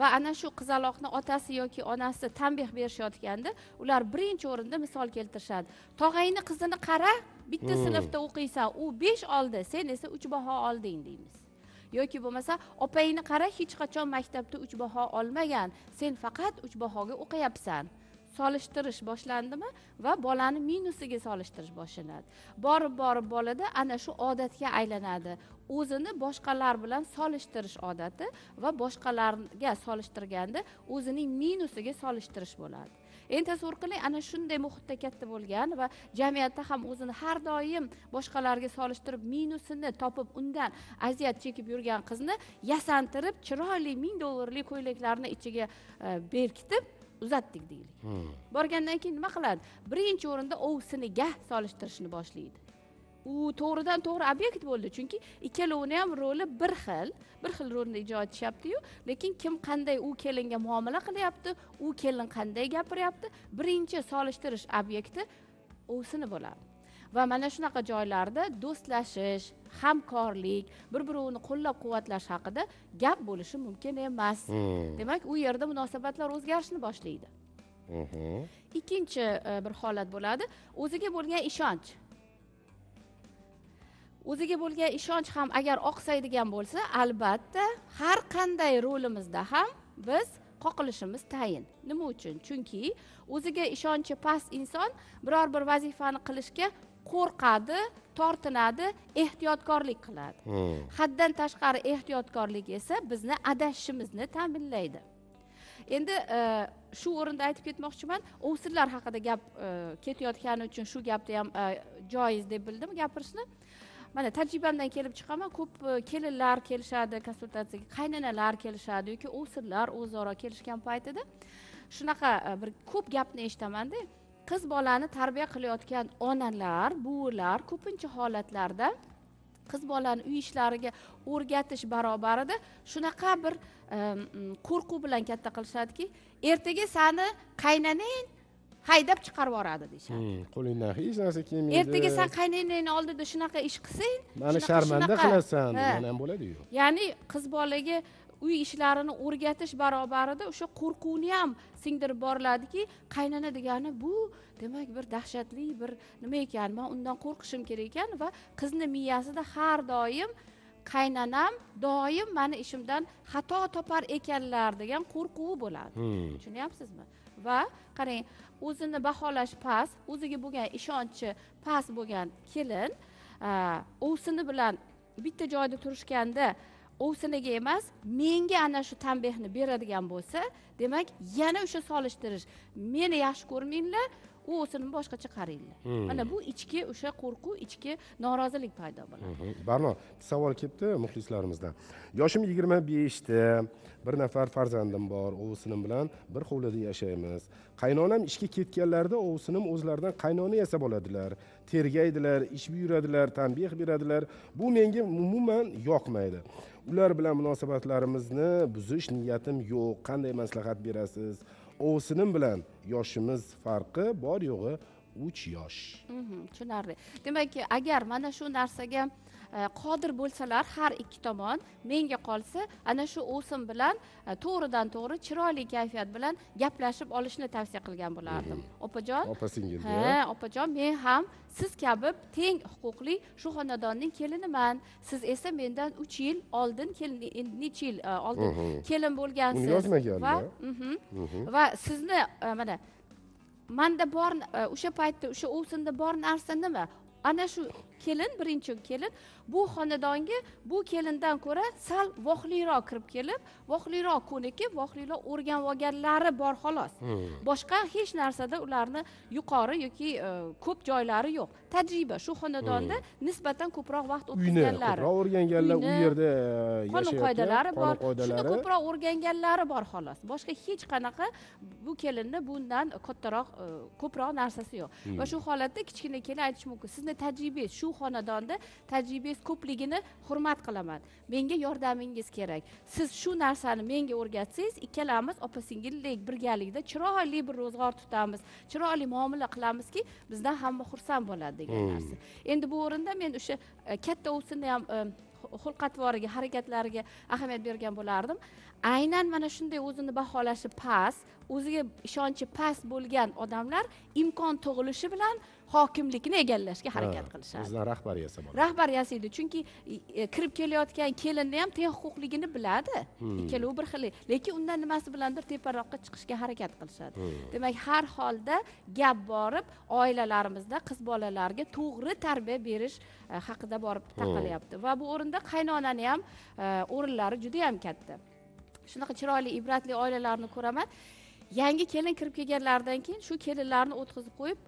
Va ana shu qizaloqni otasi yoki onasi tanbeh berishayotganda ular birinchi o'rinda misol keltirishadi. Tog'angni qizini qara bitta sinfda o'qiysan u besh oldi sen esa uch baho olding deymiz yoki bo'lmasa opangni qara hech qachon maktabda uch baho olmagan. Sen faqat uch bahoga o'qiyapsan. Solishtirish boshlandimi va bolani minusiga solishtirish boshlanadi. Borib borib bolada ana shu odatga aylanadi. O'zini boshqalar bilan solishtirish odati va boshqalarga solishtirganda o'zining minusiga solishtirish bo'ladi. Endi tasavvur qiling ana shunday muhitda katta bo'lgan va jamiyatda ham o'zini har doim boshqalarga solishtirib minusini topib undan aziyat chekib yurgan qizni yasantirib chiroyli ming dollarlik ko'ylaklarni ichiga e, berkitib uzatdik deylik. Borgandan keyin nima qiladi? Birinchi o'rinda ovsiniga solishtirishni boshlaydi u to'g'ridan to'g'ri obyekt bo'ldi chunki ikkalovini ham roli bir xil bir xil rolni ijro etishyaptiyu lekin kim qanday u kelinga muomala qilyapti u kelin qanday gapiryapti birinchi solishtirish obyekti ovsini bo'ladi. Va mana shunaqa joylarda do'stlashish hamkorlik bir birovini qo'llab quvvatlash haqida gap bo'lishi mumkin emas. Demak u yerda munosabatlar o'zgarishni boshlaydi. Mhm. ikkinchi e, bir holat bo'ladi. O'ziga bo'lgan ishonch o'ziga bo'lgan ishonch ham agar oqsaydigan bo'lsa albatta har qanday rolimizda ham biz qoqilishimiz tayin. Nima uchun? Chunki o'ziga ishonchi past inson biror bir vazifani qilishga qo'rqadi tortinadi ehtiyotkorlik qiladi. Hmm. haddan tashqari ehtiyotkorlik esa bizni adashishimizni ta'minlaydi. Endi e, shu o'rinda aytib ketmoqchiman ovsinlar haqida gap e, ketayotgani uchun shu gapni ham e, joiz deb bildim gapirishni mana tajribamdan kelib chiqaman ko'p e, kelinlar kelishadi konsultatsiyaga qaynanalar kelishadi yoki ovsinlar o'zaro kelishgan paytida. Shunaqa e, bir ko'p gapni eshitamanda qiz bolani tarbiya qilayotgan onalar buvilar ko'pincha holatlarda qiz bolani uy ishlariga o'rgatish barobarida shunaqa bir e, qo'rquv bilan katta qilishadiki ertaga sani qaynonang haydab chiqarib yuboradi deyishadi. Hmm. qo'lingdan hech narsa kelmaydi. Ertaga san qaynanangni oldida shunaqa ish qilsang mani sharmanda qilasan degan ham bo'ladiyu ya'ni qiz bolaga uy ishlarini o'rgatish barobarida o'sha qo'rquvni ham singdirib boriladiki qaynona degani bu demak bir dahshatli bir nima ekan man undan qo'rqishim kerak ekan va qizni miyasida har doim qaynanam doim mani ishimdan xato topar ekanlar degan qo'rquvi bo'ladi. Hmm. tushunyapsizmi va qarang o'zini baholash past o'ziga bo'lgan ishonchi past bo'lgan kelin ovsini bilan bitta joyda turishganda ovsiniga emas menga ana shu tanbehni beradigan bo'lsa demak yana o'sha solishtirish. Meni yaxshi ko'rmanglar u o'sinni boshqacha qaranglar. Hmm. mana bu ichki o'sha qo'rquv ichki norozilik paydo bo'ladi. Mhm. barno savol kelibdi muxlislarimizdan. Yoshim yigirma beshda bir nafar farzandim bor ovsinim bilan bir hovlida yashaymiz. Qaynonam ishga ketganlarida ovsinim o'zlaridan qaynona yasab oladilar. Tergaydilar ish buyuradilar tanbeh beradilar. Bu menga umuman yoqmaydi. Ular bilan munosabatlarimizni buzish niyatim yo'q. Qanday maslahat berasiz? Ovsinim bilan yoshimiz farqi bor yo'g'i uch yosh. Mhm, tushunarli. Demak agar mana shu narsaga qodir bo'lsalar har ikki tomon menga qolsa ana shu o'sim bilan e, to'g'ridan to'g'ri chiroyli kayfiyat bilan gaplashib olishni tavsiya qilgan bo'lardim. Opajon? Opa singilga ha opajon men ham siz kabi teng huquqli shu xonadonning keliniman. Siz esa mendan uch yil oldin kelin necha yil e, oldin kelin bo'lgansiz. Va mhm. Mhm. va sizni e, mana manda bor e, o'sha paytda o'sha ovsinda bor narsa nima? Ana shu kelin birinchi kelin. Bu xonadonga bu kelindan ko'ra sal vohliroq kirib kelib vohliroq ko'nikib vohliroq o'rganib olganlari bor xolos. Hmm. boshqa hech narsada ularni yuqori yoki e, ko'p joylari yo'q. Tajriba shu xonadonda nisbatan ko'proq vaqt o'tkazganlari. ko'proq o'rganganlar u yerda e, qonun qoidalari bor. Shuni ko'proq o'rganganlari bor xolos. Boshqa hech qanaqa bu kelinni bundan kattaroq e, ko'proq narsasi yo'q. Hmm. va shu holatda kichkina kelin aytishi mumkin. Sizni tajribangiz shu xonadonda tajribangiz ko'pligini hurmat qilaman. Menga yordamingiz kerak. Siz shu narsani menga o'rgatsangiz ikkalamiz opa singildek birgalikda chiroyli bir ro'zg'or tutamiz chiroyli muomala qilamizki bizdan hamma xursand bo'ladi degan Hmm. narsa. Endi bu o'rinda men o'sha e, katta ovsinni ham e, xulq atvoriga harakatlariga ahamiyat bergan bo'lardim. Aynan mana shunday o'zini baholashi past o'ziga ishonchi past bo'lgan odamlar imkon tug'ilishi bilan hokimlikni egallashga harakat qilishadi. o'zidan rahbar yasab rahbar yasaydi chunki kirib kelayotgan kelinni ham teng huquqligini biladi. Hmm. ikkalovi bir xil lekin undan nimasi bilandir teparoqqa chiqishga harakat qilishadi. Hmm. demak har holda gap borib oilalarimizda qiz bolalarga to'g'ri tarbiya berish e, haqida borib taqalyapti va bu o'rinda qaynonani ham e, o'rinlari juda yam katta. Shunaqa chiroyli ibratli oilalarni ko'raman yangi kelin kirib kelganlaridan keyin shu kelinlarni o'tkazib qo'yib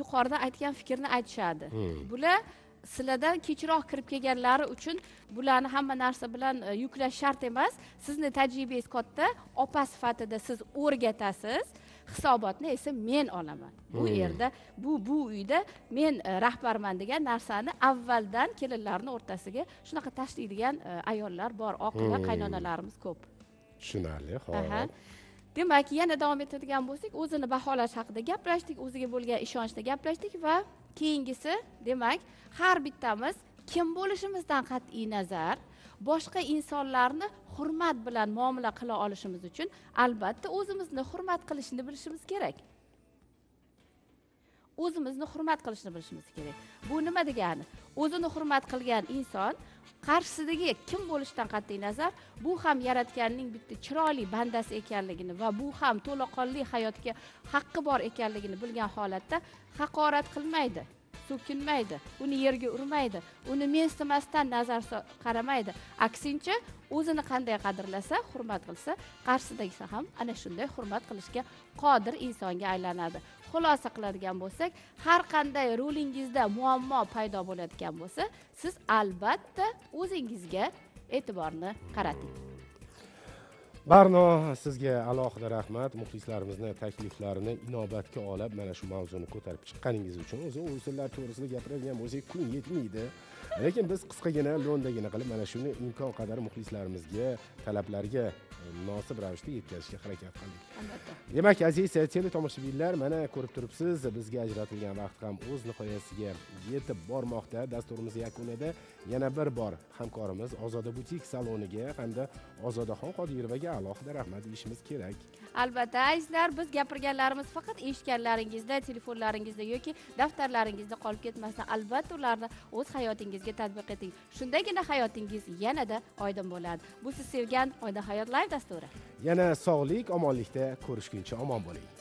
yuqorida aytgan fikrni aytishadi. Hmm. bular sizlardan kechroq kirib kelganlari uchun bularni hamma narsa bilan e, yuklash shart emas. Sizni tajribangiz katta opa sifatida siz o'rgatasiz. Hisobotni esa men olaman. Bu Hmm. yerda bu bu uyda men e, rahbarman degan narsani avvaldan kelinlarni o'rtasiga shunaqa tashlaydigan e, ayollar bor oqila Hmm. qaynonalarimiz ko'p. Tushunarli ho'p demak yana davom etadigan bo'lsak o'zini baholash haqida gaplashdik o'ziga bo'lgan ishonchda gaplashdik va keyingisi demak har bittamiz kim bo'lishimizdan qat'iy nazar boshqa insonlarni hurmat bilan muomala qila olishimiz uchun albatta o'zimizni hurmat qilishni bilishimiz kerak. O'zimizni hurmat qilishni bilishimiz kerak. Bu nima degani? O'zini hurmat qilgan inson qarshisidagi kim bo'lishidan qat'iy nazar bu ham yaratganning bitta chiroyli bandasi ekanligini va bu ham to'laqonli hayotga haqqi bor ekanligini bilgan holatda haqorat qilmaydi so'kinmaydi uni yerga urmaydi uni mensimasdan nazar qaramaydi. Aksincha o'zini qanday qadrlasa hurmat qilsa qarshisidagisi ham ana shunday hurmat qilishga qodir insonga aylanadi. Xulosa qiladigan bo'lsak har qanday rolingizda muammo paydo bo'layotgan bo'lsa siz albatta o'zingizga e'tiborni qarating. Barno sizga alohida rahmat. Muxlislarimizni takliflarini inobatga olib mana shu mavzuni ko'tarib chiqqaningiz uchun o'zi o'yinlar to'g'risida gapiradigan bo'lsak kun yetmaydi. Lekin biz qisqagina lo'ndagina qilib mana shuni imkon qadar muxlislarimizga talablariga e, munosib ravishda yetkazishga harakat qildik. Albatta. Demak aziz teletomoshabinlar mana ko'rib turibsiz bizga ajratilgan vaqt ham o'z nihoyasiga yetib bormoqda. Dasturimiz yakunida yana bir bor hamkorimiz ozoda butik saloniga hamda ozodaxon qodirovaga alohida rahmat deyishimiz kerak. Albatta azizlar biz gapirganlarimiz faqat eshitganlaringizda telefonlaringizda yoki daftarlaringizda qolib ketmasdan albatta ularni o'z hayotingizga tatbiq eting. Shundagina hayotingiz yanada oydin bo'ladi. Bu siz sevgan oydin hayot live dasturi. Yana sog'lik omonlikda ko'rishguncha omon bo'ling